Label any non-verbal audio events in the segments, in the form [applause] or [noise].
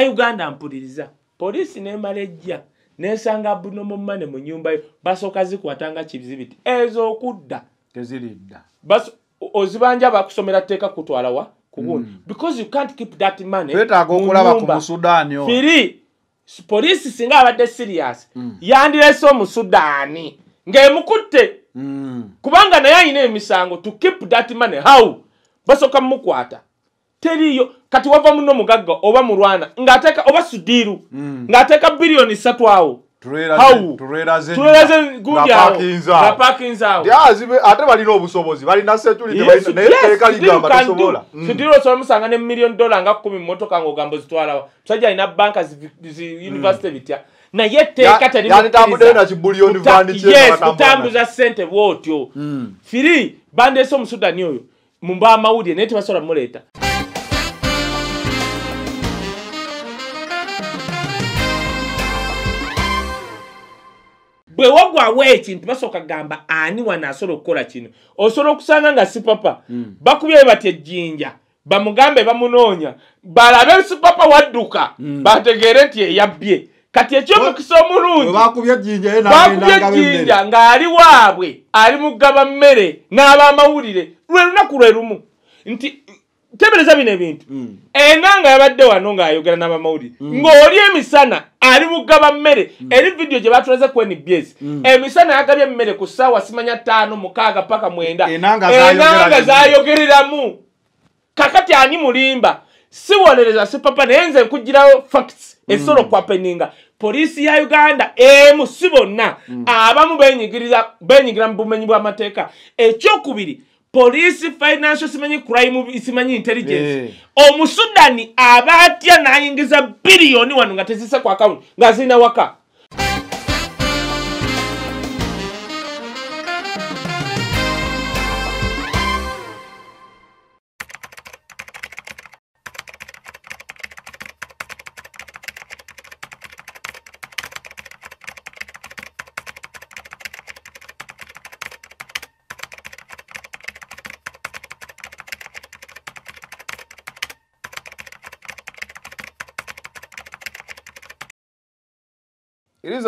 munauganda mpuliriza. Poliisi nemala ejja nesanga bunomomane mu nyumba yo basooka zikwatanga kizibiti ezokudda teziridda. Bas- o- ozibanja bakusomera tteeka kutwalawa kugundi because you can't keep that money twetaaga mu okulaba ku musudaani o. Firi poliisi singa abadde serious yandirese omusudaani ng'emukutte. Mm. kubanga naye alina emisango to keep that money how? Basooka mumukwata teriyo kati wava muno omugagga oba mulwana ng'ateeka oba sudiiru Mm. ng'ateeka biliyoni ssatu awo. Ate balina obusobozi balina security Yes, balina- naye yes, teeka Sudiru ligamba can tosobola. Do. Mm. Sudiru osobola musanga ne million dollar nga kumi mumotoka ng'ogamba ozitwalawa musajja alina banka zi university bitya. Naye etteeka Ya- yanditambuddeyo na kibuliyoni vandi kye nga batambula kutambuza ssente bwotyo. Firi bandeese omusudani oyo mumba amawulire naye tebasobola muleeta bwe wagwawo ekintu basooka kugamba ani wano asobola okukola kino? Osobola okusanga nga sipapa bakubye bati ejjinja bamugambe bamunoonya balabe sipapa wadduka. Bategeere nti eyabbye. Kati ekyomukisa Bwe omulungi bakubye ejjinja ye bakubye n'agendanga b'emmere. ejjinja ng'ali waabwe ali mugaba mmere n'abamawulire lwe lunaku lwe lumu. Nti tebereza bino ebintu. Mm. ena nga yabadde wano ng'ayogera n'abamawulire ng'oli emisana ali mugaba mmere. Eri vidiyo gye batulaze ku nbs emisana yagabye emmere ku ssaawa simanya ttaano mukaaga paka mwenda. Enanga zayogereramu. Kakati ani mulimba? Siwolereza sipapa naye nze nkugirawo facts. Esobola okwapeninga poliisi ya uganda emu si bonna. Abamu benyigira mu bumenyi bw'amateeka. Ekyokubiri poliisi financial simanyi crime simanyi intelligence. Omusudani aba atya n'ayingiza biliyoni wano nga tezise ku akawunti nga zirina waka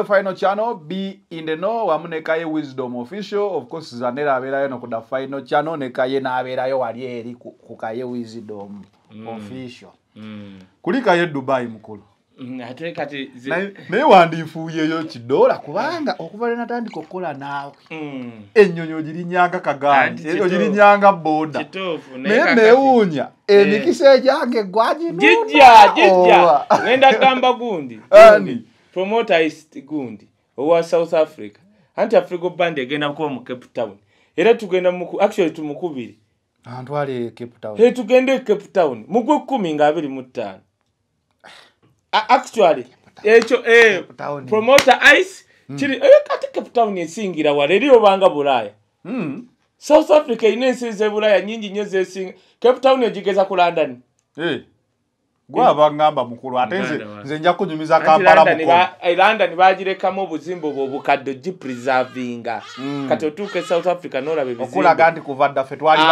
the final channel, be in the know, wamu ne Kaye Wisdom Official. Of course, Zanera abeerayo no ku the final channel, ne Kaye n'abeerayo wali eri ku Kaye Wisdom Official. Kuli Kaye Dubai mukulu. Mm, ate kati Naye wandiifuuyeyo kidoola kubanga okuva lwe natandika okukola naawe Mm, ennyonyi ogirinyanga kituufu. ogirinyanga booda naye neewuunya emikisa egyange oba. ngenda kugamba gundi Ani? Gundi promoterist gundi owa south africa. Anti africa band egenda kuba mu cape town. Era tugenda actually tumukubiri. Antwale cape town. Hey, tugende cape town. Mugwe kumi nga abiri mu ttaano. Actually ekyo eh, promoter ice kiri eh, kati cape town esingira wala eri obanga bulaaya Mm. south africa erina ensi zebulaaya nyingi nnyo zesinga cape town egigeza ku london. Eh, gwe abangamba mukulu ate nze nze nja kunyumiza kampala London eh, london bagirekamu obuzimbe obwo obukadde ogipreservinga Mm. kati otuuka e south africa n'olaba okulaga nti kuva ddaffe twali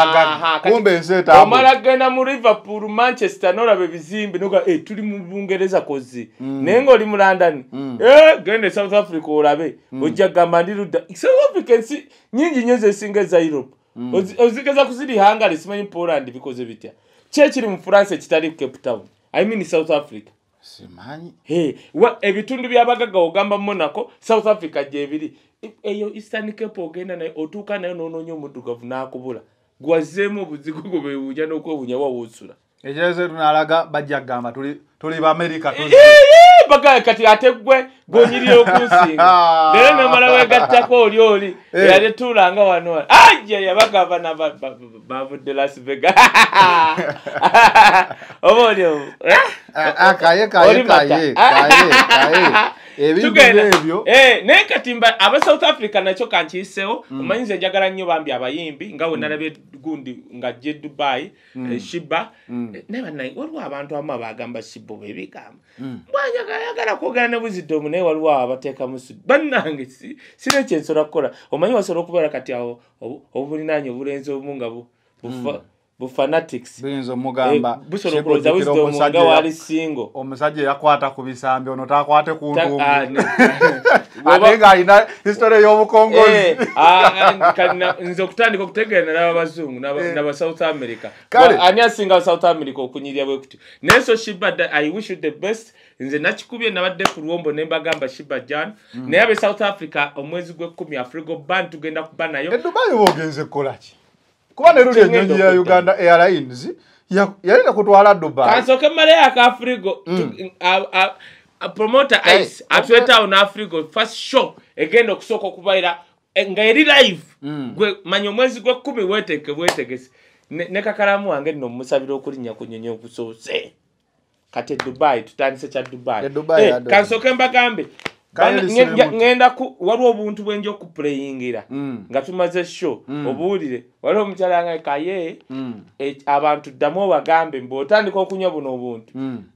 kumbe ensi etambula omala genda mu liverpool manchester n'olaba ebizimbe noga eh, tuli mu bungereza kozi. Naye ngaoli mu london Eh, genda e south africa olabe. Ojja kugamba ndi ludda. South africa ensi nyingi nnyo zesinga eza europe. Ozi- ozigeza kuziri hangale simanyi poland bikoze bitya. Ki ekiri mu france ekitali cape town i mean south africa. Simanyi. Hey, wa, ebitundu byabagagga ogamba monaco south africa gyebiri eyo eastern cape ogenda naye otuuka nayo noonoonya omuddugavu n'akubula gwazzeemu obuzigo gwe bewunya n'okwewunya wawoosula ekireze tunalaga bajja kugamba tuli tuli bamerika tuzi baga kati ate gwe gonyirira okunsinga. [laughs] Leero nomala wegattako oli oli Eh. eyali tuulanga wano. Wano. ajja yabagamba na ba- ba- ba- bavudde las vegas. [laughs] Oba oli obo eh? [laughs] Ebintu Eh, naye kati mba aba south africa nakyo kankiyiseewo omanyi nze njagala nnyo bambi abayimbi nga we nalabye gundi nga jje dubai eh, shiba. Eh, naye banaye waliwo abantu abamu abagamba shiba oba ebigamba bwanjagala yagala kwogera ne buzidomu naye waliwo abateekamu sudi bannange si- sina kyensobola kukola. Omanyi wasobola okubeera kati awo obu- obulinaanye obulenzi obumu nga bu- bufa bufanatics. Buyinza omugamba Eh, busobola okulowooza wisdom nga wali singo omusajja eyakwata ku bisambi ono takwate ku ntumbi ah, [laughs] ate ng'alina hisitole ey'obukongozi. Eh, ah, na- nze okutandika okutegeera nalaba abazungu n'aba n'aba south america. Ani asinga south america okunyirya bwe kutyo? Naye so shibada i wish you the best nze nakikubye nabadde ku lwombo ne mbagamba shiba jan. Naye abe south africa omwezi gw'ekkumi afrigo ban tugenda kuba nayo. Edubayi boogenze kukolaki kuba ne luli ennyonyi ya uganda airlines ya- yalina kutwala dubayi kansooke mmaleyo akafrigo promota Hey, ice atuletawo n'afrigo first show egenda okusooka okubaira eh, nga eri live. Mm. gwe manya omwezi gw'ekkumi bweteke bwetegese ne ne kakalamu wange nno mumusabira okulinnya ku nyonyi okusoose kati e dubai tutandise kya dubai? E Eh, kansooke mbagambe. Ngenda ku waliwo obuntu bwenja okupuleyingira. Mm. nga tumaze show Mm. obuwulire. Waliwo omukyala nga kaye Mm, eh, abantu ddamu obagambe mbw'otandika okunywa buno obuntu.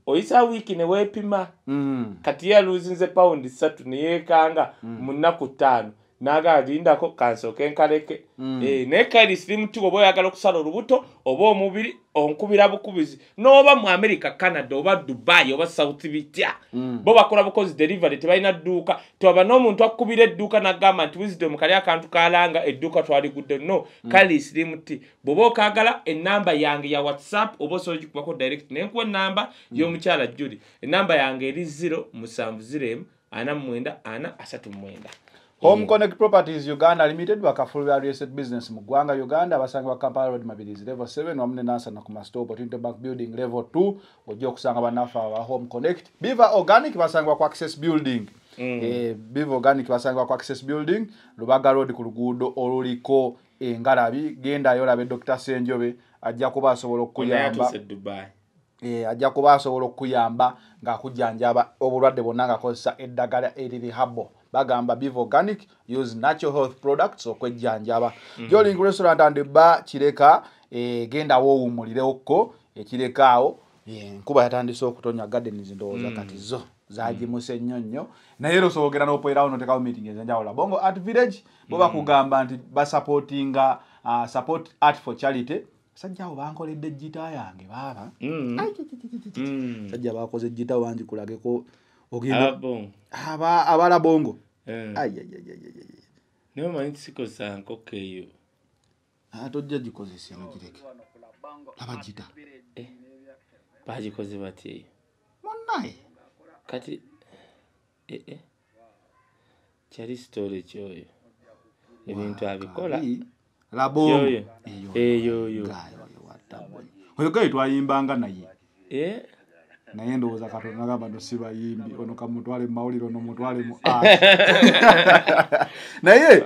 Oyisa wiiki ne weepima. Mm. kati ye aluzinze pawundi ssatu neyeekanga mu nnaku ttaano naagala lindako kansooke nkaleke. Mm. Eh, naye kairi sirimu ti oba oyagala okusala olubuto oba omubiri onkubira bukubizi n'oba mu america canada oba dubai oba south bitya Mm. bo bakola bukozi delivery tebalina dduuka. Tewaba n'omuntu akubira edduuka nagamba nti wisdom kali akantu kalanga edduuka twaligudde no kali sirimu ti bw'oba okaagala enamba yange ya whatsapp oba osobola okikubako direct naye nkuwa enamba y'omukyala juli enamba yange eri 0 musanvu 0 ana mwenda ana asatu mwenda home connect properties uganda limited bakafulumya real estate business mu ggwanga uganda basangibwa kampala road mabirizi level 7 wamu ne nansana ku masito opportunity bank building level 2 ojja okusanga bannaffe aba home connect. Biva organic basangibwa ku access building. Eh, biva organic basangibwa ku access building. Lubaga road ku luguudo oluliko engalabi gendayo olabe dr senjobe ajja kuba asobola okukuyamba. Eh, ajja kuba asobola okukuyamba ng'akujjanjaba obulwadde bwonna ng'akozesa eddagala eriri habo bagamba biv organic use natural health products okwejjanjaba mm. joling restaurant and bar kireka eh, genda woowumulirewokko ekireka awo eh, nkuba yatandise okutonya gardens ndowooza mm. kati zo zagimuse nnyo nnyo naye era osobola ogenda n'opoerawo notekawo meeting ezenjawulo bongo art village bo bakugamba nti basupportinga uh, support art for charity basajja abo bankoledde gita yange baaba Mm. Mm. sajja bakoze gita wangi aba abala bongo. Naye omanyi tisikosa nkoko eyo Ah, tojja gikozesa mugireke laba gita bagikoze batya eyo. Munnaye kati eh. kyali sitole kyoyo ebintu abikola. labongo Yoyo. eyoyo oyo gaye twayimbanga naye naye ndowooza katonda nagamba no si bayimbi ono kamutwale mumawulire ono mutwale mu [laughs] [laughs] naye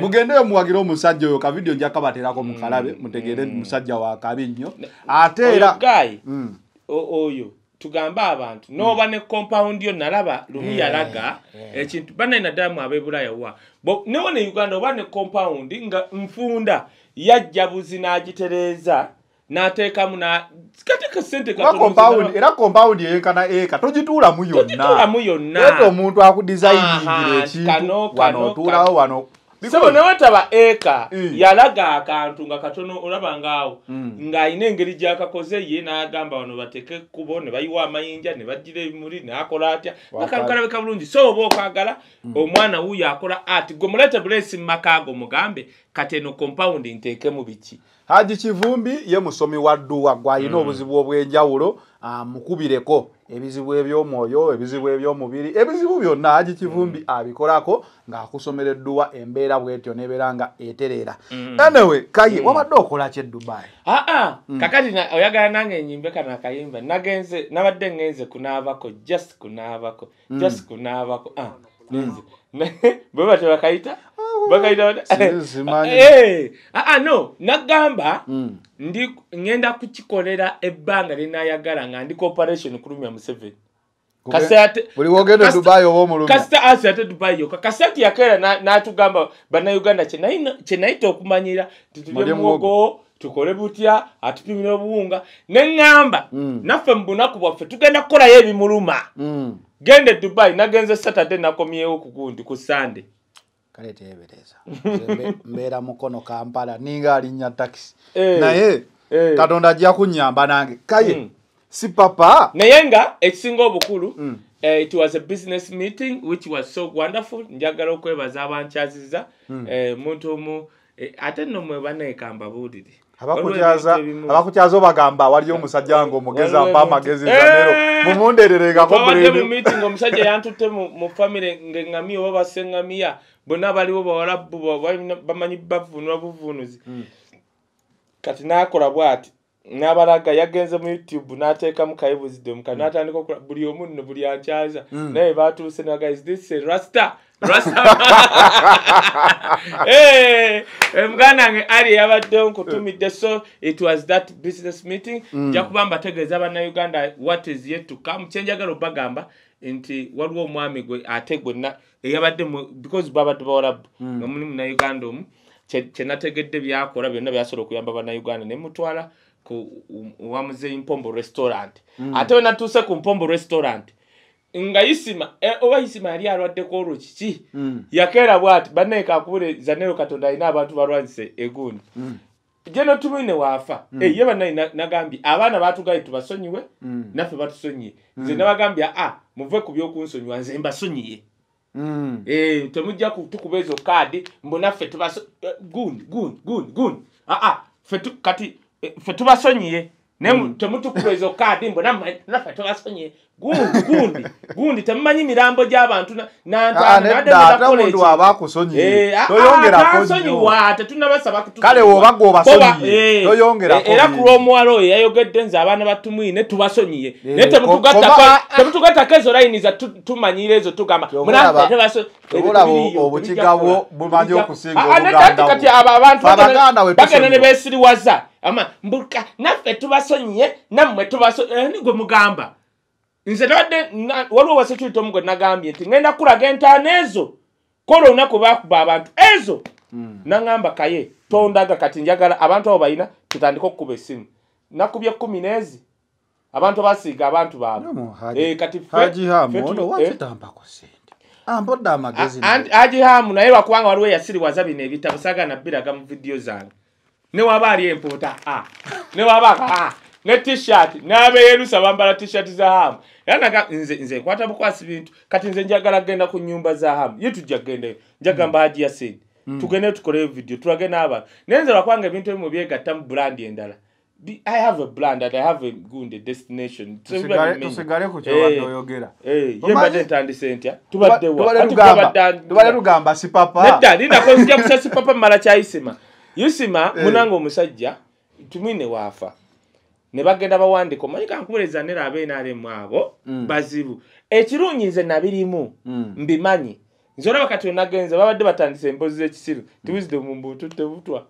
mugendeyo muwagire omusajja oyo kavidiyo njakabaterako mukalabe mutegeere nti musajja wa kabi nnyo. Ate era gayi Mm. oyo tugambe abantu n'oba ne compound yo nalaba lumu yalaga ekintu banaye naddala mu abebulaya wa. Newo ne uganda oba ne compound nga nfunda yajja buzi n'agitereeza n'ateekamu na kateeka sente era compound yenkana eka togituulamu yonna. Togituulamu yonna. Leeta omuntu akudizayingira Aha, ekintu wano otuulawo wano. Sebo newetaba eka Mm. yalaga akantu nga katono olaba ngaawo Mm. ng'alina engeri gyakakoze ye n'agamba bano bateeke ekkubo ne bayiwa amayinja ne bagira ebimuli n'akola atya akantu kalabika bulungi so oba okaagala omwana wuyo akola ati gwe muleete bulesi mu maka ago mugambe kati eno compound nteekemu biki? Haji kivumbi ye musomi wa dduwa gwalina obuzibu obw'enjawulo ah, mukubireko. Ebizibu ebyomwoyo ebizibu ebyomubiri ebizibu byonna haji kivumbi abikolako ng'akusomera edduwa embeera bwetyo nebeera nga eterera anyway kaye wabadde okola ki edubayi aa kakati na- oyagala nange enyimbe kano akayimba. Nagenze nabadde ngenze kunaabako just kunaabako just kunaabako nenze [laughs] bwe batyo bakayita bakayita aa no nagamba Mm. ndi ngenda kukikolera ebbanga linayagala nga ndi cooperation kulumya museveni. Kasita kasita- kasita asi ate dubai yoka kasati yakeera na- n'atugamba bannayuganda kyenayita okumanyira titulye muwogo tukole butya atupimira obuwunga neŋŋamba Mm. naffe mu bunaku bwaffe tugenda kukolayo ebimuluma Mm. Genda e dubai nagenze saturday nakomyewo ku gundi ku sande kale teebereza mbeera mukono kampala ninga alinnya takisi Eh. naye Eh. katonda ajja kunyamba nange kaye Mm. si papa naye nga ekisinga obukulu eh, it was a business meeting which was so wonderful njagala okwebaza abankyaziza Mm. eh, muntu omu eh, ate nno mwe baneeka mbabuulire abakukyaza obagamba waliyo omusajja nga omugezi ampa amagezi Eh! zanero mumundererengako twawadde mu meeting omusajja yantutte mu famire ngaeŋŋamiya oba baseŋŋamiya bonna baliwo bawalabu bamanyi bavunula buvunuzi kati n'akola bw'ati n'abalaga yagenze mu youtube n'ateekamu kayibuzidomu kati n'atandika okola buli omu nno buli ankyaza. Naye batuuse naga is this a rasta rasta [laughs] Eh, ali yabaddeho nkutumidde so it was that business meeting. Nja kuba mbategeeza bannayuganda what is yet to come. Kyenjagala obagamba nti waliwo omwami gwe ate gwenna eyabadde because babadde bawalabu nga muli munayuganda omu kye kye nategedde byakola byonna byasobola okuyamba bannayuganda ne mutwala ku wamuzeyi mpombo restaurant. Ate we natuuse ku mpombo restaurant nga isima eh, oba isima yali alwaddeko olwo kiki? Yakeera bwati bannaekakubule zanero katonda alina abantu balwanyise egundi. Jeno tumwine waafa. Eh, ye banayi na- nagambye abaana batugaye tubasonyiwe naffe batusonyiye. Nze nabagambye a muve ku byokunsonyiwa nze mbasonyiye. Eh, temujja ku- tukuba ezo kaadi mbu naffe tubaso eh, gundi gundi gundi gundi. Aa ffe tu- kati eh, ffe tubasonyiye naye mu- temutukuba ezo kaadi nammwe- naffe tubasonyiye gundi gundi gundi temumanyi mirambo gy'abantu na- Ah, nantaana nedda ate omuntu aba akusonyiye Eh, toyongerako nnyo tansonyiwa tetunabasaba Kale woba gw'obasonyiye, Boba, eh, toyongerako eh, era ku lw'omuwala oyo yayogedde nze abaana batumwine tubasonyiye. Eh, naye ko- temutugattako ezo layini za tu- tumanyira ezo tugamba. Tebijja bumanyi okusinga Ah, ah, ne Obuganda kati- kati bwo. abo abantu Ffe Abaganda bagenda- ne beesiriwaza ama mbuka naffe tubasonyiye nammwe tubaso eh, gwe mugamba. Nze nabadde na- waliwo wasecurity omu gwe nagambye nti ngenda kulaga entaano ezo kola olunaku bakuba abantu ezo. Naŋŋamba kaye tondaga kati njagala abantu abo balina tutandike okukuba essimu. Nakubye ekkumi n'ezi abantu basiiga abantu baabwe. Eh, kati Haji Hamu, eh, wakitampako sente ambodde amagezi a- anti- haji hamu naye lwakubanga waliwo eyasiriwaza bino ebitabo saagana biraga mu vidiyo zange newaba ali empuuta? A newaba a ne t-shirt? N'abeyerusa bambala t-shirt za hamu era naga nze nze nkwata bukwasi bintu. Kati nze njagala genda ku nyumba za hamu ye tujja kugendayo njagamba haji yasini tugende tukoleyo vidiyo tulage n'abantu. Naye nze lwakwanga ebintu ebimu byegatta mu bulandi endala. I have a brand and i have a good destination. Tusigale- ku Eh, kyobadde oyogera. Eh, ye mbadde ntandise ntya? Tuba- tubadde wa? Kati lugamba tubadde- lugamba si papa. Nedda linako nzija kusasi papa mmala kyayisima yusima Eh. munanga omusajja tumwine waafa. Ne bagenda bawandika omanyi kankubereza nera abnrm abo? Mm. bazibu. Ekirungi nze nabirimu. Mm. mbimanyi. Nze olaba kati wenagenze babadde batandisa empozi z'ekisiru. Tiwizide mu mbutu tebutwa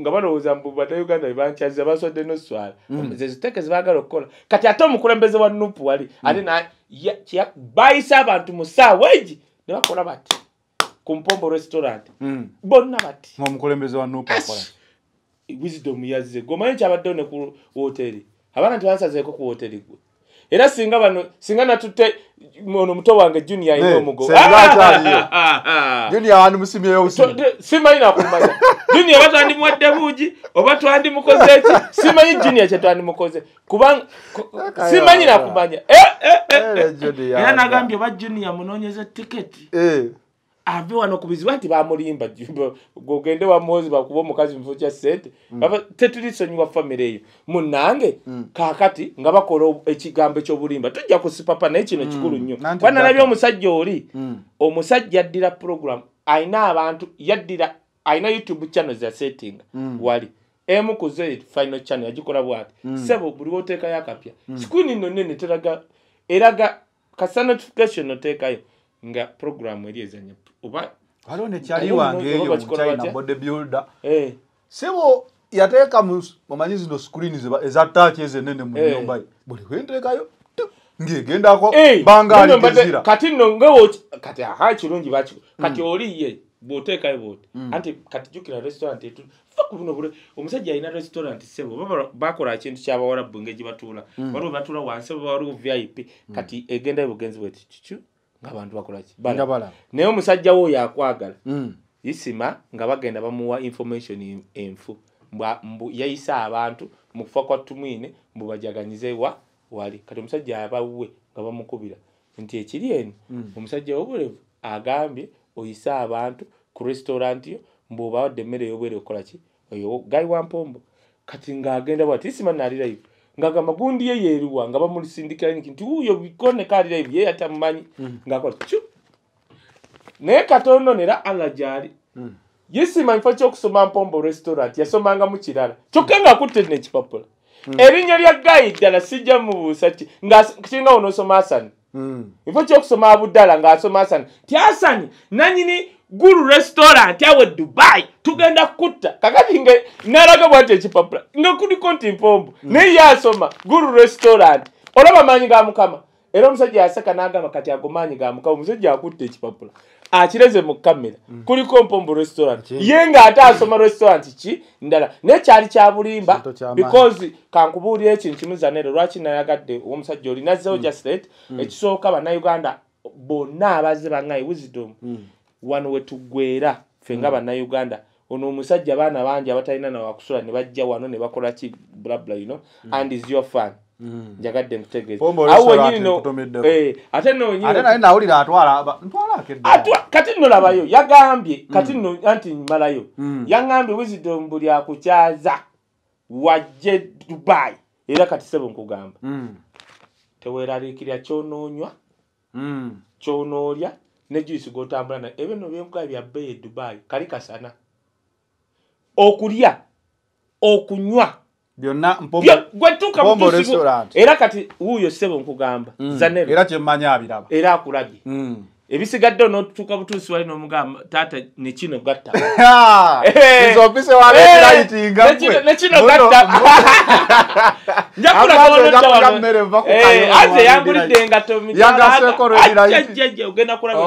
nga balowooza mbu bannayuganda bebankyaziza baswadde noswala. Zeziteeke zebagala okukola. Kati ate omukulembeze wa nupu wali ate bayisa abantu mu ssaawa egi. Ne bakola bati ku mpombo restaurant. Mm. bonna bati. Ng'omukulembeze wa nupa akola. Wisdom yazze. Gomanyi kyabaddewo ne ku woteri abaana tebansazeeko ku woteri gwe. Era singa bano singa natutte ono muto wange junior ayina Eh, omugo senga akyaliyo. Ah! [laughs] junior oba twandimuwadde buugi oba twandimukoze eki simanyi junior kye twandimukoze. Kubanga ku- simanyi nakumanya. Eh, eh. Era nagambye oba junior munoonyeza tiketi ave wano ku bizibu nti bamulimba gogende wamuwozi bakuba omukazi mufo kya sente Baba- tetulisonyiwa famire eyo. Munange kakati nga bakola ekigambo ekyobulimba tujja kusipapa naye kino kikulu nnyo. Banalabye omusajja oli Mm. omusajja addira program ayina abantu yaddira ayina youtube channel za setting wali. Emu ku ze final channel yagikola bwati. Sebo buli woteekayo akapya screen nno nene teraga eraga kasa notification oteekayo nga program eri ezanya oba. Waliwo nekyali wange eyo muchina bodybuilder eh. Sebo yateeka mu omanyi zino screen eza taaki ezo enene mu Eh. nyumba ye. Buli wenteekayo ng'egendako Eh, bangaali nno mbadde- gezira. kati nno ngewo kati aha kirungi bakiko kati oliye bw'oteekayo bwoti. Anti kati jjukira restaurant etu ku buno bule omusajja alina restaurant sebo bakola ekintu kyabawalabu ng'egi batuula waliwo batuula wansi waliwo vip kati egendayo bugenzi bweti kicu ng'abantu bakola ki? Bala. Njabala. naye omusajja wo yakwagala. Mm. isima nga bagenda bamuwa information en- enfu. Mbu yayise abantu mu kufa kwa tumwine mbu bajaganyize wa wali. Kati omusajja abawwe nga bamukubira. Nti ekiri eno omusajja w'obulevu agambye oyise abantu ku restaurant yo mbw'obawadde emmere ey'obwere okukola ki? Oyo gayi wampombo. Kati ng'agenda bwati isima naali live ng'agamba gundi ye yeeruwa nga bamulisindikira niki nti wuuyo bikoneka ali live ye yatamumanyi. Ng'akola cu naye katono nera allah gyali yesima kifo kyokusoma mpombo restaurant yasomanga mu kirala kyokka ng'akutte n'ekipapula. Erinnya lya gayi ddala sijja mubuusa ki? Nga kiringa wonosoma asani kifo kyokusoma abuddala ng'asoma asani ti asani nanyini guru restaurant awe dubai. Tugenda kutta. Kakati nga nalaga bwati ekipapula. Nga kuliko nti mpombo. Naye ye asoma guru restaurant. Olaba maanyi ga mukama. Era omusajja yaseka n'agamba kati ago maanyi ga mukama. Omusajja akutta ekipapula. Akireze mu kamera kuliko mpombo restaurant. Ye ng'ate asoma restaurant ki? Ndala. Naye kyali kya bulimba. Because kankubuulira ekintu kimu zanero lwaki nayagadde omusajja oli nazzeho just late ekisooka bannayuganda bonna abazze bangaye wisdom wano wetuggwera ffe nga bannayuganda. Ono omusajja baana bangi abatalina nawakusula ne bajja wano ne bakola ki? Blabla you know? And is your fan. Njagadde nkutegeeza Pombo Awo restaurant wenyini no- nkutumiddeko. eh, ate no wenyini ate naye nawulira atwala aba- ntwalako edda Atwa- kati nno labayo yagambye kati nno anti malayo yaŋŋambye wisdom buli akukyaza wajje dubai. Era kati sebo nkugamba. Teweeraliikirya kyonoonywa Mm. kyonoolya ne juisi gotambula nayo ebyo nno byenkuga bya bbeeyi e dubai kali kasana. Okulya okunywa. Byonna gwetuuka butuusi bu- restaurant. era kati wuuyo sebo nkugamba zanero era kyemmanyi abiraba. Era akulabye. Mm. Ebisigadde onootuuka butuusi wali n'omugamba taata nekino gatta. [laughs] [laughs] Ha! Nze ofisi wa letirayitinga nekino- nekino gatta. [laughs] Amaaso gakuga mmere nva ku kayo, aze wabidira- yangulidde engato mu Yagaseeko red light. jjajja ogenda kulaba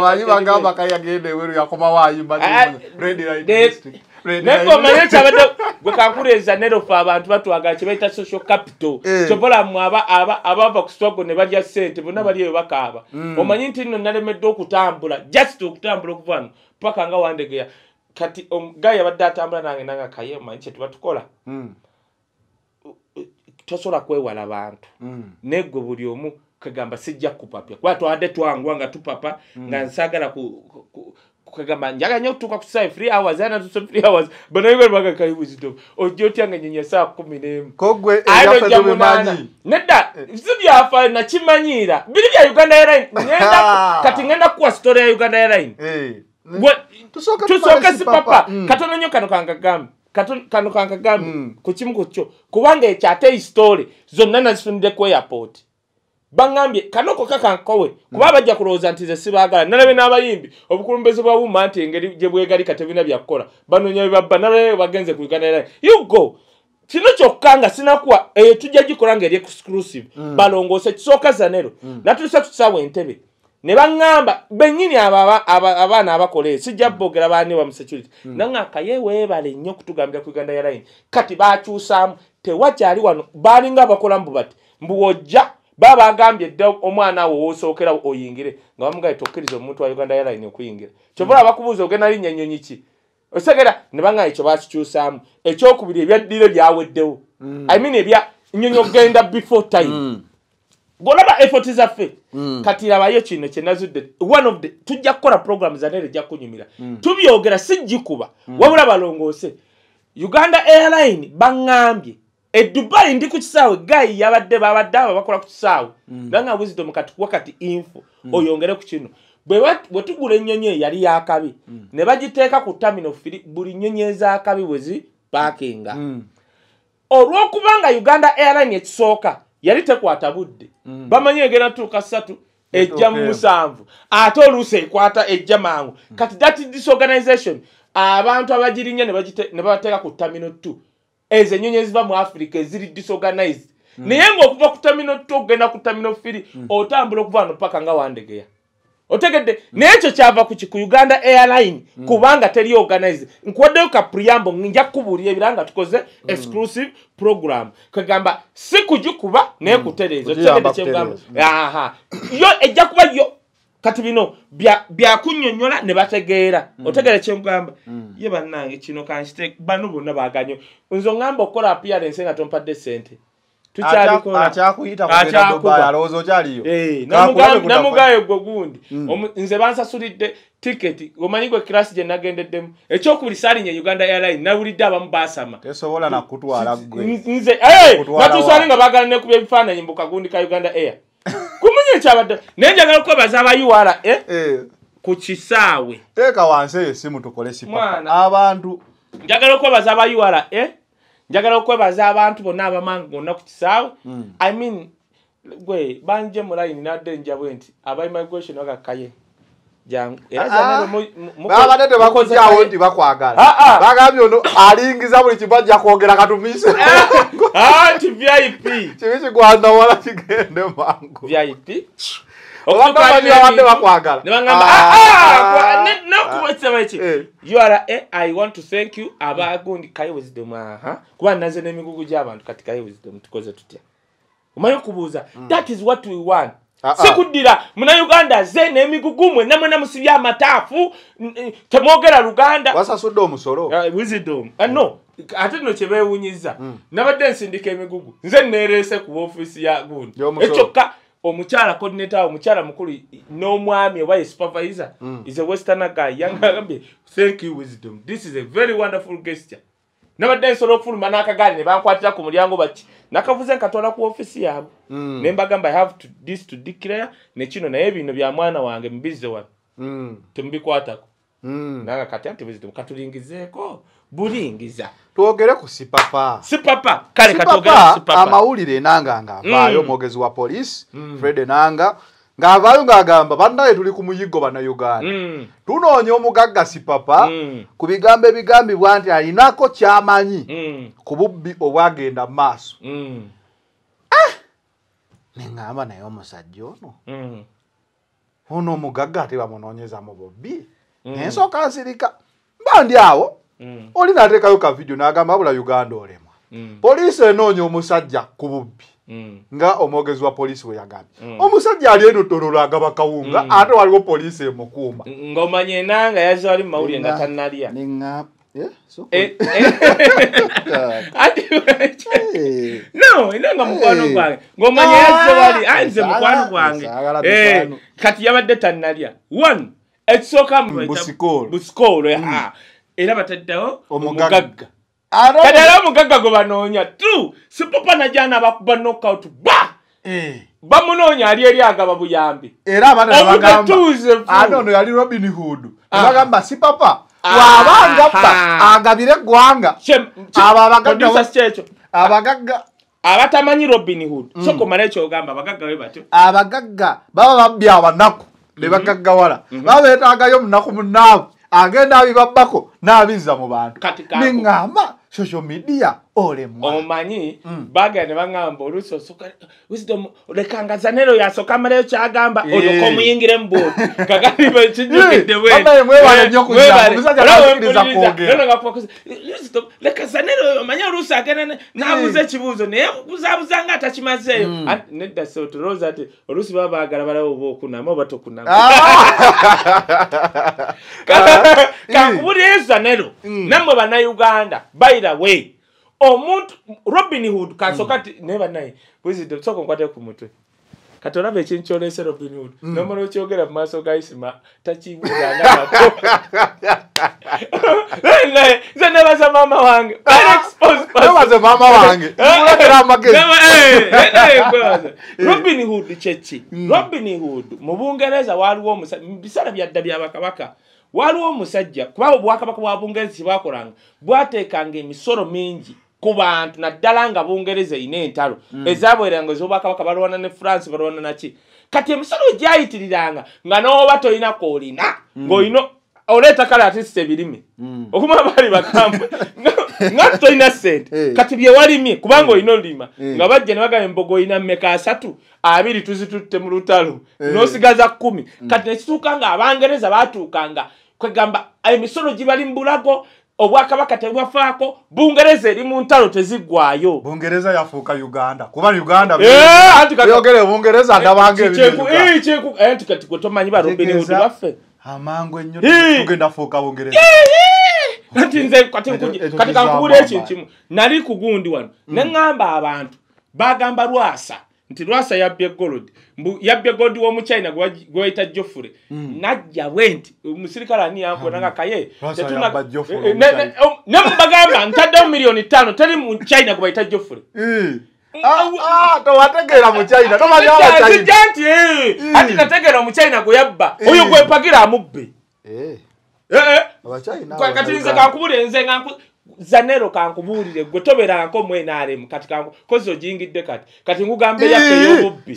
ng'omanye kyabadde gwe kankuleeza nerofe abantu batwagala kye bayita social capital. Eh. kyobolamu abava ku swago ne balya ssente bonna bali eyo bakaaba. Omanyi nti nno nalemeddwe okutambula just okutambula okuva wano paka nga wandegeya. Kati omugayi yabadde atambula nange nange kaye omanyi kye tuba tukola. Tosobola kwewala bantu. Naye gwe buli omu kagamba sijja kupapya kuba twadde twangwa nga tupapa nga nsagala ku- ku- ku- kagamba njaga nyo okutuuka ku kisaawe free hours. Era natuse free hours banaibalibaga wisdom ojja otya nga nyenye saa kumi n'emu kogwe Aye ebyaffe nojja munaana tubimanyi nedda si byafaayo nakimanyiira biri bya uganda airline ngenda [laughs] kati ngenda kuwa story ya uganda airline Eh. Tusooke tusooke tumale si papa. papa. Mm. katono nnyo kano kankagambe Kato- kano kankagambe Mm. ku kimu ku kyo kubanga ekyo ate hisitory zonna nazifunidde ku airport baŋŋambye kanoko kakankowe kuba bajja kulowooza nti ze sibaagala nalabe n'abayimbi obukulumbezi bwa wuma nti engeri gye bwegali katebina byakukola banoonya bebabba nalabe bagenze ku uganda airline you go! Kino kyokka nga sinakuwa eyo tujja gikola ngaeri exclusive. Balongoose kisooka zanero. Natuuse ku kisaawa entebe. Ne baŋŋamba bennyini abaana abakola eyo sijja boogera baani wa security. Naŋŋaka ye weebale nnyo okutugambira ku uganda airline kati bakyusaamu tewakyali wano baalinga abakola mbu bati mbu wojja baba bagambye dda omwana wo wosookera oyingire nga bamugaye tokkiriza omuntu wa uganda airline okuyingira. Kyobola bakubuuza ogenda linnya nnyonyi ki? Osegera ne baŋŋaa ekyo bakikyusaamu ekyokubiri ebyaddire byaweddewo. I mean ebya nnyonyi ogenda before time. Golaba effort zaffe. Kati labayo kino kyenazudde one of the tujja kukola program zanere ejja kunyumira. Tubyogera sijjikuba. Wabula balongoose. Uganda airline baŋŋambye edubai ndi ku kisaawe gayi yabadde babadde abo bakola ku kisaawe. Nanga wisdom kati kuwa kati info oyongere ku kino. Bwe wat- bwe tugula ennyonyi eyo yali yakabi. Ne bagiteeka ku tamino firi buli nnyonyi ezakabi bwe zipaakinga. Olw'okubanga uganda airline ekisooka yali tekwata budde. Bamanyi egenda tuuka ssatu ejja mu musanvu. Ate oluusi ekwata ejja mangu. Kati that disorganization abantu abagirinnya ne babateeka ku tamino t ezo ennyonyi eziva mu africa eziri disorganized. Naye ng'okuva ku tamino t okugenda ku tamino firi otambula okuva wano paka nga wandegeya. Otegedde naye ekyo kyava ku ki ku uganda airline kubanga teri organize nkuwaddeyo ka priambo nja kukubuulira ebiranga tukoze exclusive program. Kwegamba si kugikuba naye kutereeza. Kugiyamba otegedde kyegamba aha. Yo ejja kuba yo kati bino bya- byakunyonyola ne bategeera. Otegeera kyengamba ye bannange kino kankite bano bonna baganye nze oŋŋamba okukola appearance nga tompadde sente Eh, namugayo gwe gundi. Omu- nze bansasulidde tiketi omanyi gwe kirasi gye nagendeddemu? Ekyokubiri saalinye uganda airline nawulidde abamu basama nze wa. nga bagala nekubya ebifaananyi mu kagundi ka uganda air kumanya ekyabadde naye njagala okwebaza aba ura eh, Eh, ku kisaawe. Teeka wansi eyo esimu tukole Mwana. abantu. Njagala okwebaza aba ura eh, njagala okwebaza abantu bonna abamanga gonna ku kisaawe. I mean gwe banje mu layini nadde njabwe nti aba immigration bagakaye babadde mukoze tebakujyawo kaye. nti bakwagala. Ah, ah. bagambye ono alingiza buli kimu ajja kwogera katumise. [laughs] Ah, nti vip kibi kigwanawala kigende mangu. Vip Obagamba nti abadde bakwagala. nebagamba Ah. nokuwesema eki ura i want to thank you. Abagundi kaye wisdom aha. Kuba naze n'emigugu gy'abantu kati kaye wisdom tukoze tutya? Omanyi okubuuza that is what we want. Ah, ah. Sikuddira munauganda ze n'emigugu mwe namwe namusibya amataafu temwogera luganda. Wasasudde omusolo. Uh, wisdom no. Ate no kyebewunyiza nabadde nsindika emigugu. Nze nereese ku ofiisi ya gundi. Ekyokka omukyala coordinator omukyala mukulu n'omwami oba ye supervisor is a westerner guy. Yangambye thank you wisdom. This is a very wonderful gesture. Nabadde nsobola okufuluma n'akagaali ne bankwatira ku mulyango bati nakavuze nkatwala ku ofiisi yaabwe ne mbagamba i have to, this to declare. Nekino naye bino bya mwana wange mubize wano. Mm, temubikwatako. Mm. naga kati anti wisdom katulingizeeko bulingiza. Twogere ku sipapa. Si papa. Kale sipapa si papa amawulire enanga ng'avaayo Mm. omwogezi wa poliisi fred enanga ng'avaayo ng'agamba bannaye tuli ku muyiggo bannayuganda. Mm, tunoonya omugagga sipapa mm, ku bigambo ebigambibwa nti alinako kyamanyi mm, ku bubbi obwagenda mu maaso. Mm, neŋŋamba naye omusajja ono. Mm. ono omugagga ate bamunoonyeza mu bubbi nensooka nsirika. Mba ndi awo. Mm, oli nateekayo ka vidiyo n'agamba abula uganda olemwa. Mm, poliisi enoonya omusajja ku bubbi. mm. Nga omwogezi wa poliisi bwe yagambye Mm. omusajja ali eno tololo agaba kawunga Mm. ate waliwo poliisi emukuuma ng'omanya enanga yazze wali mu mawulire nga tannalya Eh, eh, [laughs] ati no enanga mukwano Eh. gwange ng'omanya yazze wali ayi nze Nsaagala- mukwano gwange Eh, kati yabadde tannalya one ekisooka Busikoolo. ah. era bataddewo Omugagga. Kati era omugagga gwe banoonya tu sipapa najana abakuba knockout ba bamunoonya ali eri agaba buyambi. Era abaana ono yali robin hood. Ah. nebagamba si papa Ah. wabanga bba Ah. agabire eggwanga. Abo abagagga abagagga abatamanyi robin hood. Soko mala ekyogamba abagagga we batyo. Abagagga baba babbi abanaku ne bagaggawala baba beetaagayo omunaku munaabwe agenda abibabbako n'abizza mu bantu. Neŋŋamba 小小美丽呀。Omanyi? Bagenda ne baŋŋamba oluusi osoka wisdom lekanga zanero yasooka amalayo kyagamba Eh. olyoka omuyingire mu boodi [laughs] kakati bekijjukidde Eh, leka zanero omanyi oluusi agenda ne- n'abuuza ekibuuzo naye buzaabuza nga atakimazeeyo. Anti nedda so tulowooza ati oluusi baba baagala balawo oba okunama oba tokunama [laughs] kankubulira zanero. Nammwe bannayuganda the way omuntu robin hood kansooka ti naye bannaye bwizidde sooka nkwate ku mutwe. Kati olaba ekintu kyolese robin hood nomala okyogera mu maaso ga isima takibuuzangako [laughs] nze nebaza maama wange. [laughs] Maama wange. [laughs] Robin hood kyeki? Robin hood mu bungereza mu biseera byadda bya bakabaka. Waliwo omusajja kuba obwakabaka bwa bungereza kyebwakolanga bwateekanga emisolo mingi ku bantu naddala nga bungereza erina entalo. Ezabweranga ez'obwakabaka balwana ne france balwana naki kati emisolo egyayitiriranga nga n'oba tolina koolina ng'olina oleeta kale atisisa ebirime. Okuma baali bakambwe [laughs] nga- nga tolina sente kati byewalimye kubanga olina olima nga bajja ne bagamba embogo olina mmeka asatu abiri tuzitutte mu lutalo n'osigaza kkumi. Kati nekituuka nga abangereza baatuukanga kwegamba emisolo gibali mu bulago obwakabaka tebwafaako bungereza eri mu ntalo teziggwayo bungereza yafuuka uganda. Kuba uganda Eh, yogere bungereza ndabanga eh, kyeku- eh, anti kati gwe tomanyi ba robin hood baffe. amangu ennyo tugenda fuuka bungereza. Kati nze kati kizamba ekintu kimu nali ku gundi wano neŋŋamba abantu bagamba lwasa nti lwasa yabbye golodi mbu yabbye golodi w'omuchina gwe bayita jofure najja bwe nti omusirikale ani yankona kaye eh, eh, ne- mubagamba ntaddewo miliyoni ttaano teri mu china gwe bayita jofure Eh. Ah, ah, towategeera mu china tomanya abachina zijja nti eh, ati nategeera omuchina gwe yabba. Oyo gwempagira amubbe. Eh, Eh, kati nze kankubulire nze nga nku- zanero kankubuulire gwe toberanko mwenaremu kati kozi ogiyingidde kati kati ngugambe yaffe ey'obubbi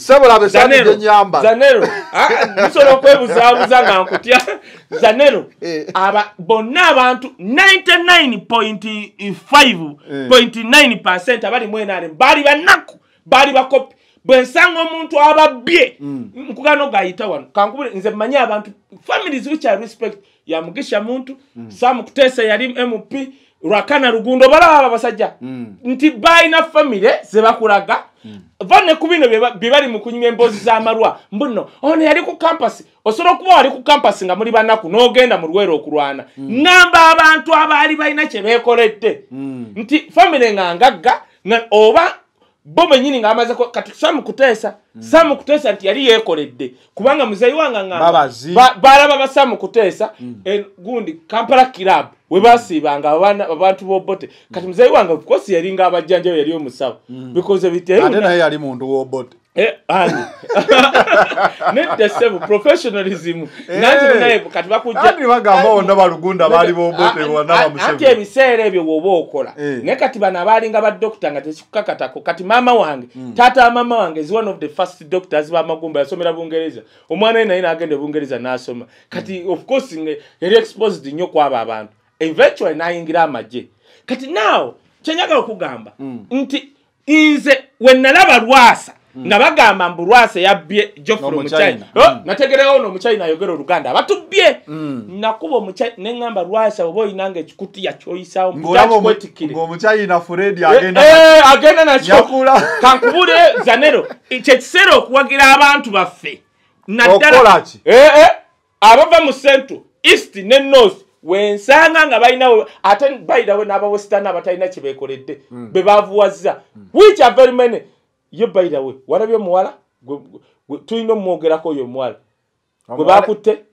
zanero [laughs] ah, nsobola okwebuzaabuza nga nkutya. [laughs] Zanero aba bonna abantu 99.5 percent abali mwenaremu baali banaku baali bakopi. Bwe nsanga omuntu ababbye nkugano gayita wano kankubule nze mmanyi abantu families which i respect ya mugisha muntu samu kuteesa yali mp lwakana lugundo balaba abo abasajja nti balina famire zebakulaga va ne ku bino bye ba- bye bali mu kunywa emboozi z'amalwa. Mbuno ono yali ku kampasi osobola okuba wali ku kampasi nga muli banaku n'ogenda mu lwero okulwana. Namba abantu abaali balina kye beekoledde. Nti famire nga ngagga nga oba bo benyini ngaamaze kati samu kuteesa samu kuteesa nti yali yeekoledde. Kubanga muzeyi wange nga Babazi. ba- balaba ba samu kuteesa eh, gundi kampala kirab we basiibanga abantu bobote kati muzeyi wange of course yalinga abajjanjayo yali omusawo. Because ate ebiteri naye yali muntu wobote Eh, [laughs] nedda sebo professionalism. Nanti naye kati bakujja andi bagamba bonna balugunda baali bobote bonna anti bamuseveni ebiseera ebyo woba okola. Eh. naye kati bano abaalinga badokita nga tekikukakatako kati maama wange taata wa maama wange is one of the first doctors bamagumba yasomera bungereza. Omwana we naye nagenda bungereza n'asoma. Kati of course yali exposed nnyo kwabo abantu eventually nayingira amagye. Kati naawo kyenyagala okugamba nti nze we nalaba lwasa nga bagamba mbu lwasa yabbye jofre Omuchina. Oh, nategerewo no omuchina ayogera oluganda abatubbye. Nakuba omuchina neŋŋamba lwasa oba oyinanga ekikutiya kwetikire ng'omuchina fred Eh, agenda eh, agenda nakyo. Kankubule zanero. Kyekiseera okuwagira abantu baffe? Eh, eh, abava mu central east ne north wensanga nga balinawo ate bayirawe n'abawestern abatalina kyebekoledde bebavuwazza which are very many? Ye bayirawe walabye omuwala? Tulina omwogerako oyo omuwala. Gwe bakutte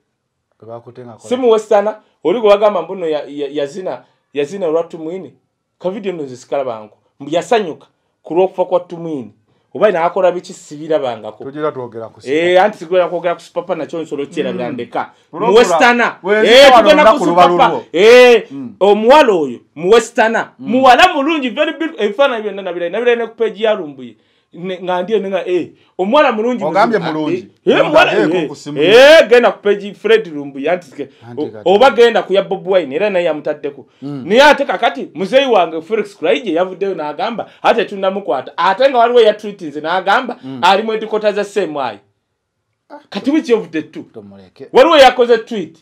si muwestana oli gwe bagamba mbuno ya- ya- yazina yazina olwa tumwini? Kavidiyo no zisikalabangako yasanyuka ku lw'okufa kwa tumwini oba naakola biki? Sibirabangako. Eh, anti sigenda kwogera ku supapa nakyo nsolo kyerabira ndeka Luno muwestana. Tula- Eh, tugenda ku lulwo. Eh, omuwala oyo muwestana. Muwala mulungi very ebifaananyi byonna nabirayi nabirayi ne ku peegi ya lumbuye nga ndiyo nenga eh, omuwala mulungi Ogambye mulungi. Eh, eh, Yongateeko eh, ku simu. eh, genda ku peegi fred lumbuye anti ke- Anti o- kati. oba genda ku ya bob wine era naye yamutaddeko naye ate kakati muzeyi wange felix kraige yavuddeyo n'agamba ate tunamukwata ate nga waliwo eyatwitinze n'agamba ali mu edikota za semwayi kati wiki ovudde tu tomuleke waliwo yakoze tweet.